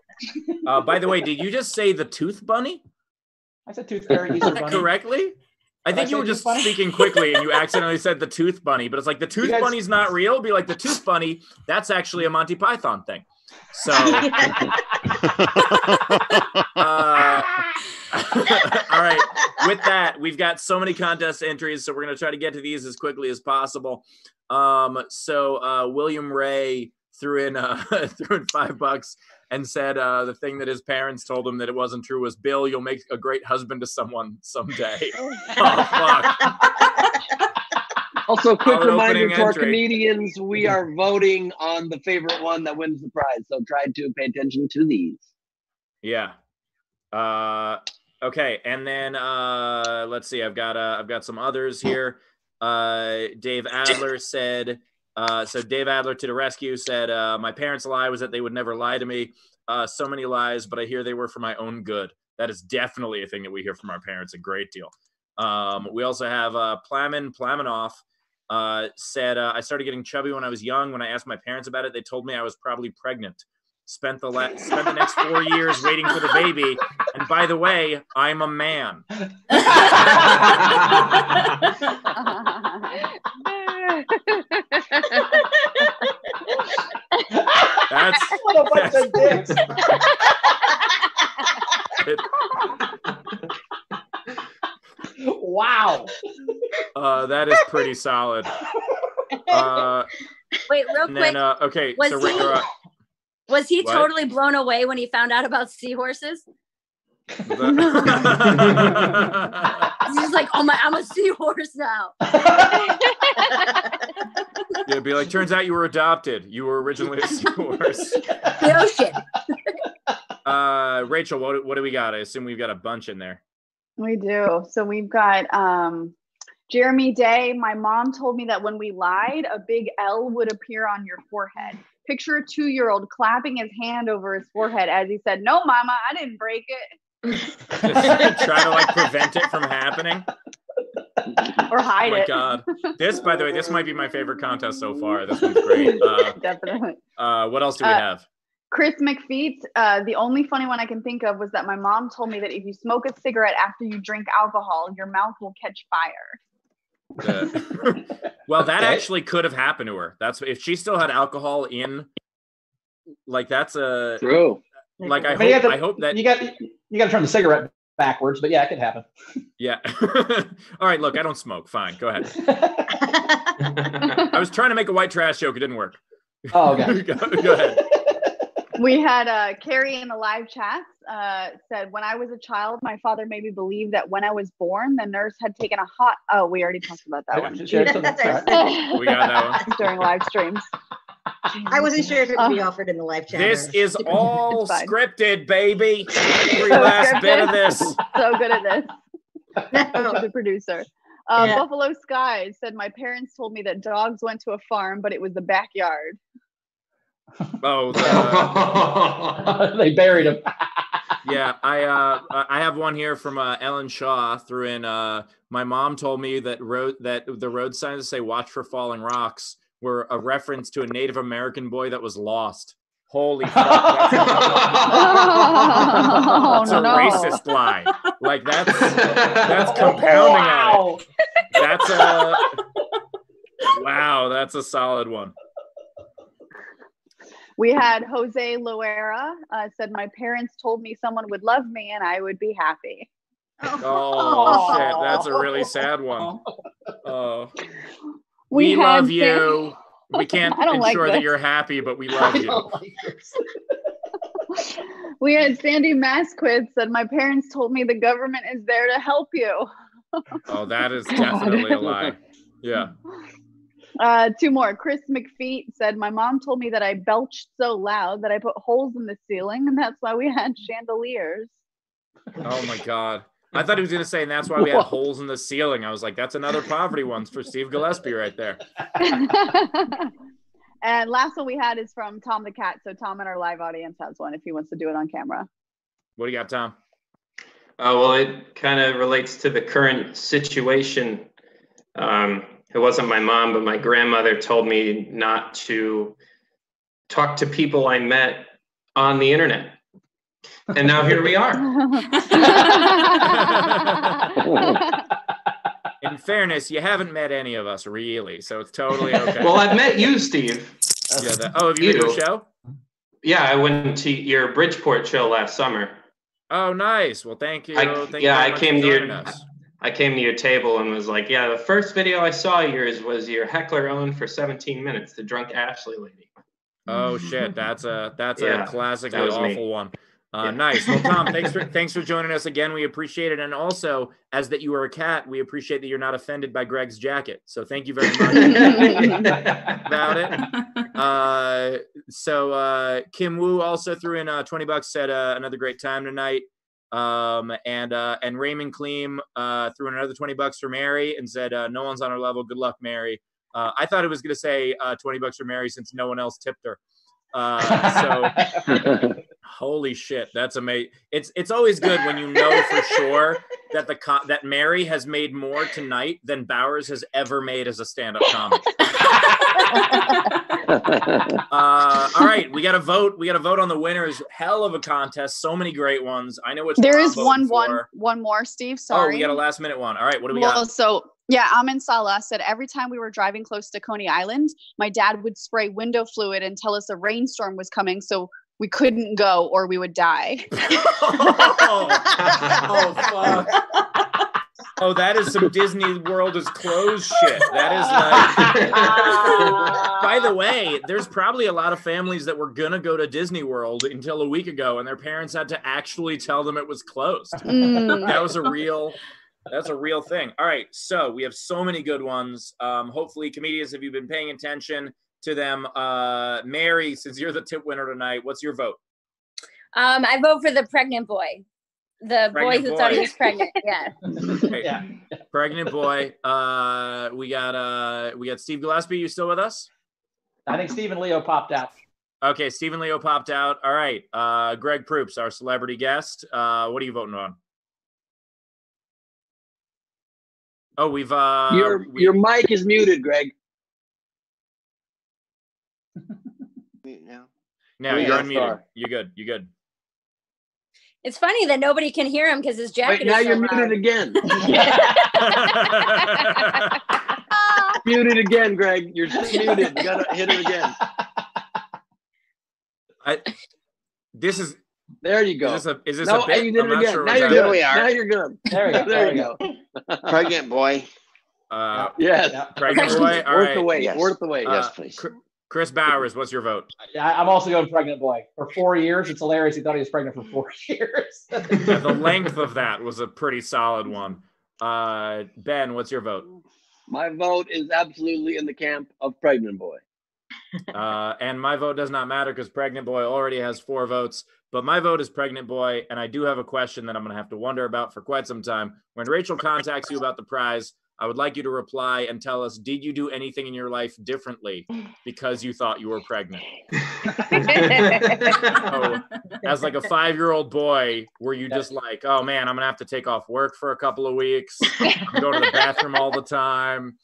Uh, by the way, did you just say the Tooth Bunny I said Tooth Fairy, Easter Bunny. correctly? I think I you were just Bunny? speaking quickly and you accidentally said the Tooth Bunny, but it's like the Tooth guys- Bunny's not real. Be like the Tooth Bunny. That's actually a Monty Python thing. So, (laughs) uh, (laughs) all right. With that, we've got so many contest entries, so we're gonna try to get to these as quickly as possible. Um, so uh, William Ray threw in uh, (laughs) threw in five bucks and said uh, the thing that his parents told him that it wasn't true was Bill, you'll make a great husband to someone someday. (laughs) (laughs) oh fuck. (laughs) Also, quick Solid reminder opening to our comedians: we are voting on the favorite one that wins the prize. So try to pay attention to these. Yeah. Uh okay, and then uh let's see. I've got uh I've got some others here. Uh Dave Adler said uh so Dave Adler to the rescue said uh my parents' lie was that they would never lie to me. Uh so many lies, but I hear they were for my own good. That is definitely a thing that we hear from our parents a great deal. Um we also have uh Plamen Plamenoff uh said uh, I started getting chubby when I was young. When I asked my parents about it, they told me I was probably pregnant spent the la- spent the next four years waiting for the baby. And by the way, I'm a man. That's (laughs) what a bunch of dicks. wow. uh, that is pretty solid. Uh, Wait, real and quick. then uh, okay, was so he- we're, uh, was he what? totally blown away when he found out about seahorses? (laughs) He's like, oh my, I'm a seahorse now. (laughs) yeah, be like, turns out you were adopted. You were originally a seahorse. (laughs) The ocean. Uh, Rachel, what what do we got? I assume we've got a bunch in there. We do. So we've got um, Jeremy Day. My mom told me that when we lied, a big L would appear on your forehead. Picture a two year old clapping his hand over his forehead as he said, No, mama, I didn't break it. (laughs) Try to like prevent it from happening. Or hide oh my it. god! This, by the way, this might be my favorite contest so far. This one's (laughs) great. Uh, Definitely. uh, what else do we Uh, have? Chris McFeet, uh, the only funny one I can think of was that my mom told me that if you smoke a cigarette after you drink alcohol, your mouth will catch fire. The- (laughs) well, that actually could have happened to her. That's if she still had alcohol in. Like that's a true. Like I I hope, have to- I hope that you got you got to turn the cigarette backwards, but yeah, it could happen. (laughs) yeah. (laughs) All right, look, I don't smoke. Fine, go ahead. (laughs) I was trying to make a white trash joke. It didn't work. Oh, okay. go, go ahead. We had uh, Carrie in the live chat uh, said, When I was a child, my father made me believe that when I was born, the nurse had taken a hot. Oh, we already talked about that one. Sure, so that's all right. We got that one. During live streams. I wasn't sure if it would be offered in the live chat. This is (laughs) all scripted, baby. (laughs) Every So last bit of this. so good at this. (laughs) Such a producer. Uh, Yeah. Buffalo Skies said, My parents told me that dogs went to a farm, but it was the backyard. Oh, the, they buried him. yeah. I uh, I have one here from uh, Ellen Shaw. Threw in. Uh, my mom told me that road that the road signs say "Watch for falling rocks" were a reference to a Native American boy that was lost. Holy (laughs) fuck! That's, oh, (laughs) that's a racist lie. Like that's that's (laughs) compounding on it. That's a wow. That's a solid one. We had Jose Loera uh, said, My parents told me someone would love me and I would be happy. Oh shit, that's a really sad one. Oh, we, We love you. We can't (laughs) don't like ensure that you're happy, but we (laughs) love you. (laughs) We had Sandy Masquith said, My parents told me the government is there to help you. Oh, that is definitely a lie. Yeah. Uh, two more. Chris McFeet said, My mom told me that I belched so loud that I put holes in the ceiling, and that's why we had chandeliers. Oh my god. I thought he was gonna say, and that's why we had holes in the ceiling. I was like, that's another poverty one for Steve Gillespie right there. (laughs) (laughs) and last one we had is from Tom the Cat. So, Tom in our live audience has one if he wants to do it on camera. What do you got, Tom? Uh, well, it kind of relates to the current situation. Um, it wasn't my mom, but my grandmother told me not to talk to people I met on the internet. And now here we are. (laughs) In fairness, you haven't met any of us really, so it's totally okay. Well, I've met you, Steve. yeah, that, oh, have you been to a show? Yeah, I went to your Bridgeport show last summer. Oh, nice. Well, thank you. I, thank yeah, you I came to your us. I came to your table and was like, "Yeah, the first video I saw yours was your heckler owned for 17 minutes, the drunk Ashley lady." Oh shit, that's a that's Yeah, a classically that was me. awful one. Uh, Yeah. Nice. Well, Tom, (laughs) thanks for thanks for joining us again. We appreciate it, and also as that you are a cat, we appreciate that you're not offended by Greg's jacket. So thank you very much (laughs) about it. Uh, so uh, Kim Woo also threw in uh, twenty bucks. Said uh, another great time tonight. Um, and uh, and Raymond Kleem uh, threw in another twenty bucks for Mary and said uh, no one's on her level. Good luck, Mary. Uh, I thought it was going to say uh, 20 bucks for Mary since no one else tipped her. Uh, so (laughs) holy shit, that's amazing. It's it's always good when you know for sure that the co- that Mary has made more tonight than Bowers has ever made as a stand-up comic. (laughs) uh, all right, we got to vote. We got to vote on the winners. Hell of a contest. So many great ones. I know which There one I'm one, one, more, Steve. Sorry. Oh, we got a last minute one. All right, what do we well, got? so yeah, Amin Salah said every time we were driving close to Coney Island, my dad would spray window fluid and tell us a rainstorm was coming, so we couldn't go or we would die. (laughs) oh fuck. Oh, that is some Disney World is closed shit. That is like. (laughs) By the way, there's probably a lot of families that were gonna go to Disney World until a week ago, and their parents had to actually tell them it was closed. (laughs) Mm. That was a real. That's a real thing. All right, so we have so many good ones. Um, hopefully, comedians, have you been paying attention to them? Uh, Mary, since you're the tip winner tonight, what's your vote? Um, I vote for the pregnant boy. The Pregnant boy who thought he was pregnant. Yeah. (laughs) Okay. Pregnant boy. Uh, we got uh, we got Steve Gillespie. You still with us? I think Stephen Leo popped out. Okay, Stephen Leo popped out. All right. Uh, Greg Proops, our celebrity guest. Uh, what are you voting on? Oh, we've uh, your we- your mic is muted, Greg. Now. no, Yeah, you're unmuted. sorry. You're good. You're good. It's funny that nobody can hear him because his jacket Wait, now is so you're loud. muted again. (laughs) (laughs) muted again, Greg. You're muted. You gotta hit it again. I, this is. There you go. Is this a, is this no, a bit? you did I'm it again. sure now you're good. we are. Now you're good. There we go. There you go. Pregnant boy. Uh, Yes. pregnant boy. All Worth right. the wait. Yes. Worth the wait. Uh, Yes, please. Cr- Chris Bowers, what's your vote? Yeah, I'm also going pregnant boy. For four years, it's hilarious. He thought he was pregnant for four (laughs) years. Yeah, the length of that was a pretty solid one. Uh, ben, what's your vote? My vote is absolutely in the camp of pregnant boy. uh, and my vote does not matter because Pregnant Boy already has four votes. But my vote is Pregnant Boy, and I do have a question that I'm going to have to wonder about for quite some time. When Rachel contacts you about the prize, I would like you to reply and tell us: Did you do anything in your life differently (laughs) because you thought you were pregnant? (laughs) so, as like a five-year-old boy, were you just like, "Oh man, I'm gonna have to take off work for a couple of weeks. I'm going to the bathroom all the time."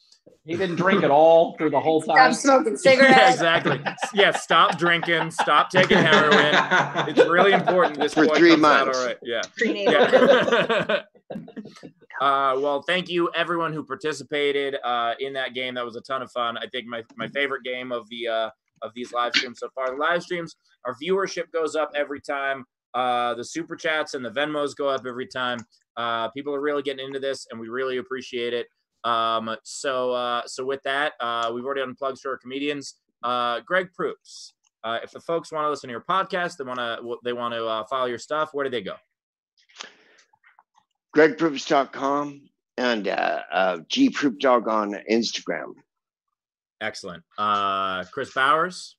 He didn't drink at all through the whole time. Stop smoking (laughs) Yeah, cigarettes. exactly. Yeah, stop drinking, stop taking heroin. It's really important this For boy three months. all right. Yeah. Prenatal. yeah. Uh, well, thank you everyone who participated uh, in that game. That was a ton of fun. I think my, my favorite game of the uh, of these live streams so far. The live streams, our viewership goes up every time. Uh, the super chats and the Venmos go up every time. Uh, people are really getting into this, and we really appreciate it. Um, so uh, so with that, uh, we've already done plugs for our comedians. Uh, Greg Proops. Uh, if the folks want to listen to your podcast, they want to they want to uh, follow your stuff. Where do they go? GregProops.com and uh, uh, GProopDog on Instagram. Excellent. Uh, Chris Bowers.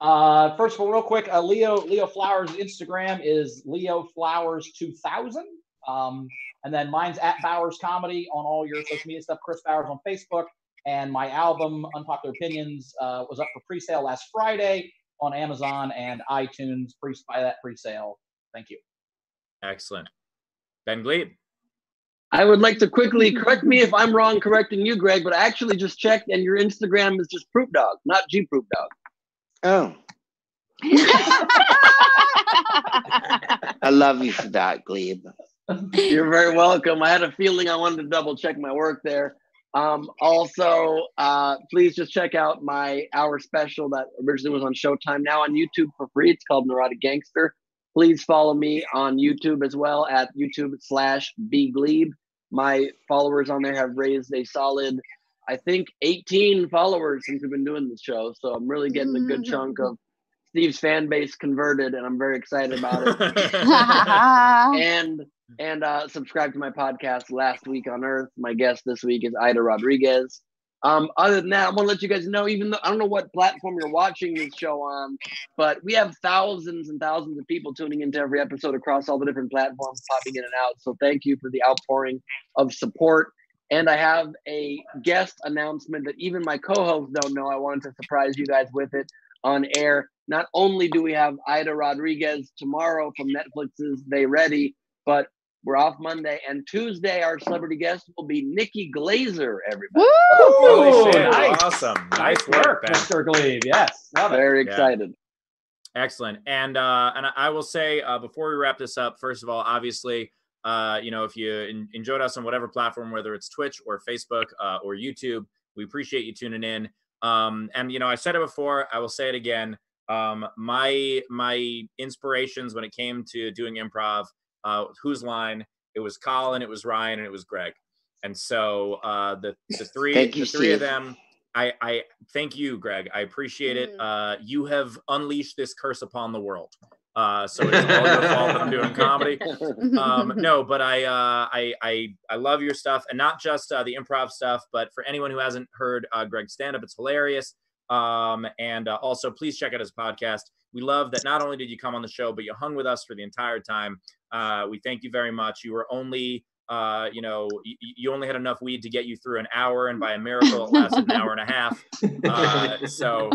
Uh, first of all, real quick, uh, Leo Leo Flowers Instagram is Leo Flowers two thousand. Um, and then mine's at Bowers Comedy on all your social media stuff. Chris Bowers on Facebook, and my album Unpopular Opinions uh, was up for pre-sale last Friday on Amazon and iTunes. Please buy that pre-sale. Thank you. Excellent. Ben Gleib. I would like to quickly correct me if I'm wrong correcting you, Greg, but I actually just checked and your Instagram is just Proop Dog, not G Proop Dog. Oh, (laughs) I love you for that, Gleib. You're very welcome. I had a feeling I wanted to double check my work there. Um, also, uh, please just check out my hour special that originally was on Showtime, now on YouTube for free. It's called Neurotic Gangster. Please follow me on YouTube as well at YouTube slash B Gleib. My followers on there have raised a solid, I think, 18 followers since we've been doing this show. So I'm really getting a good chunk of Steve's fan base converted, and I'm very excited about it (laughs) and and uh, subscribe to my podcast last week on earth my guest this week is ida rodriguez um, other than that i want to let you guys know even though i don't know what platform you're watching this show on but we have thousands and thousands of people tuning into every episode across all the different platforms popping in and out. So thank you for the outpouring of support. And i have a guest announcement that even my co-hosts don't know. I wanted to surprise you guys with it on air. Not only do we have ida rodriguez tomorrow from netflix's they ready but we're off Monday and Tuesday. Our celebrity guest will be Nikki Glazer. Everybody, Holy shit. nice. Awesome. Nice Nice work, work, Ben. Mr. Gleib. Yes, love it. very Yeah. excited. Excellent. And uh, and I will say uh, before we wrap this up, first of all, obviously, uh, you know, if you en- enjoyed us on whatever platform, whether it's Twitch or Facebook uh, or YouTube, we appreciate you tuning in. Um, and you know, I said it before, I will say it again. Um, my my inspirations when it came to doing improv, uh, whose line? It was Colin, it was Ryan, and it was Greg. And so uh, the the three Thank the you, three of them I, I thank you, Greg. I appreciate it. Uh, you have unleashed this curse upon the world. Uh, so it's all your fault that I'm doing comedy. Um, (laughs) no, but I, uh, I, I, I love your stuff, and not just uh, the improv stuff, but for anyone who hasn't heard uh, Greg's stand up, it's hilarious. Um, and uh, also, please check out his podcast. We love that not only did you come on the show, but you hung with us for the entire time. Uh, we thank you very much. You were only uh, you know, y- y- you only had enough weed to get you through an hour, and by a miracle, it lasted an hour and a half. Uh, so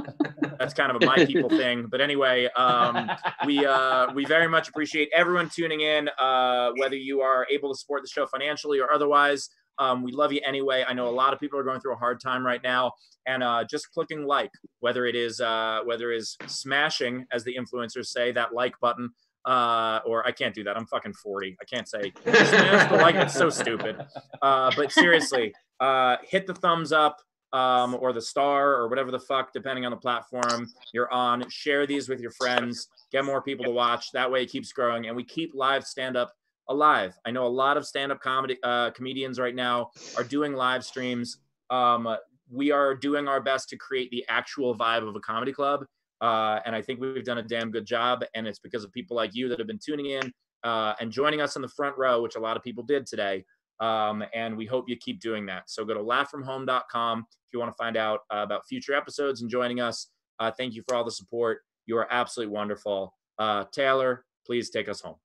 that's kind of a my people thing. But anyway, um, we uh, we very much appreciate everyone tuning in, uh, whether you are able to support the show financially or otherwise. Um, we love you anyway. I know a lot of people are going through a hard time right now, and uh, just clicking like, whether it is uh, whether it is smashing, as the influencers say, that like button, uh, or I can't do that. I'm fucking 40. I can't say smash the like. It's so stupid. Uh, but seriously, uh, hit the thumbs up um, or the star or whatever the fuck, depending on the platform you're on. Share these with your friends. Get more people to watch. That way, it keeps growing, and we keep live stand up alive. I know a lot of stand up comedy uh, comedians right now are doing live streams. Um, we are doing our best to create the actual vibe of a comedy club. Uh, and I think we've done a damn good job. And it's because of people like you that have been tuning in uh, and joining us in the front row, which a lot of people did today. Um, and we hope you keep doing that. So go to laughfromhome.com if you want to find out uh, about future episodes and joining us. Uh, thank you for all the support. You are absolutely wonderful. Uh, Taylor, please take us home.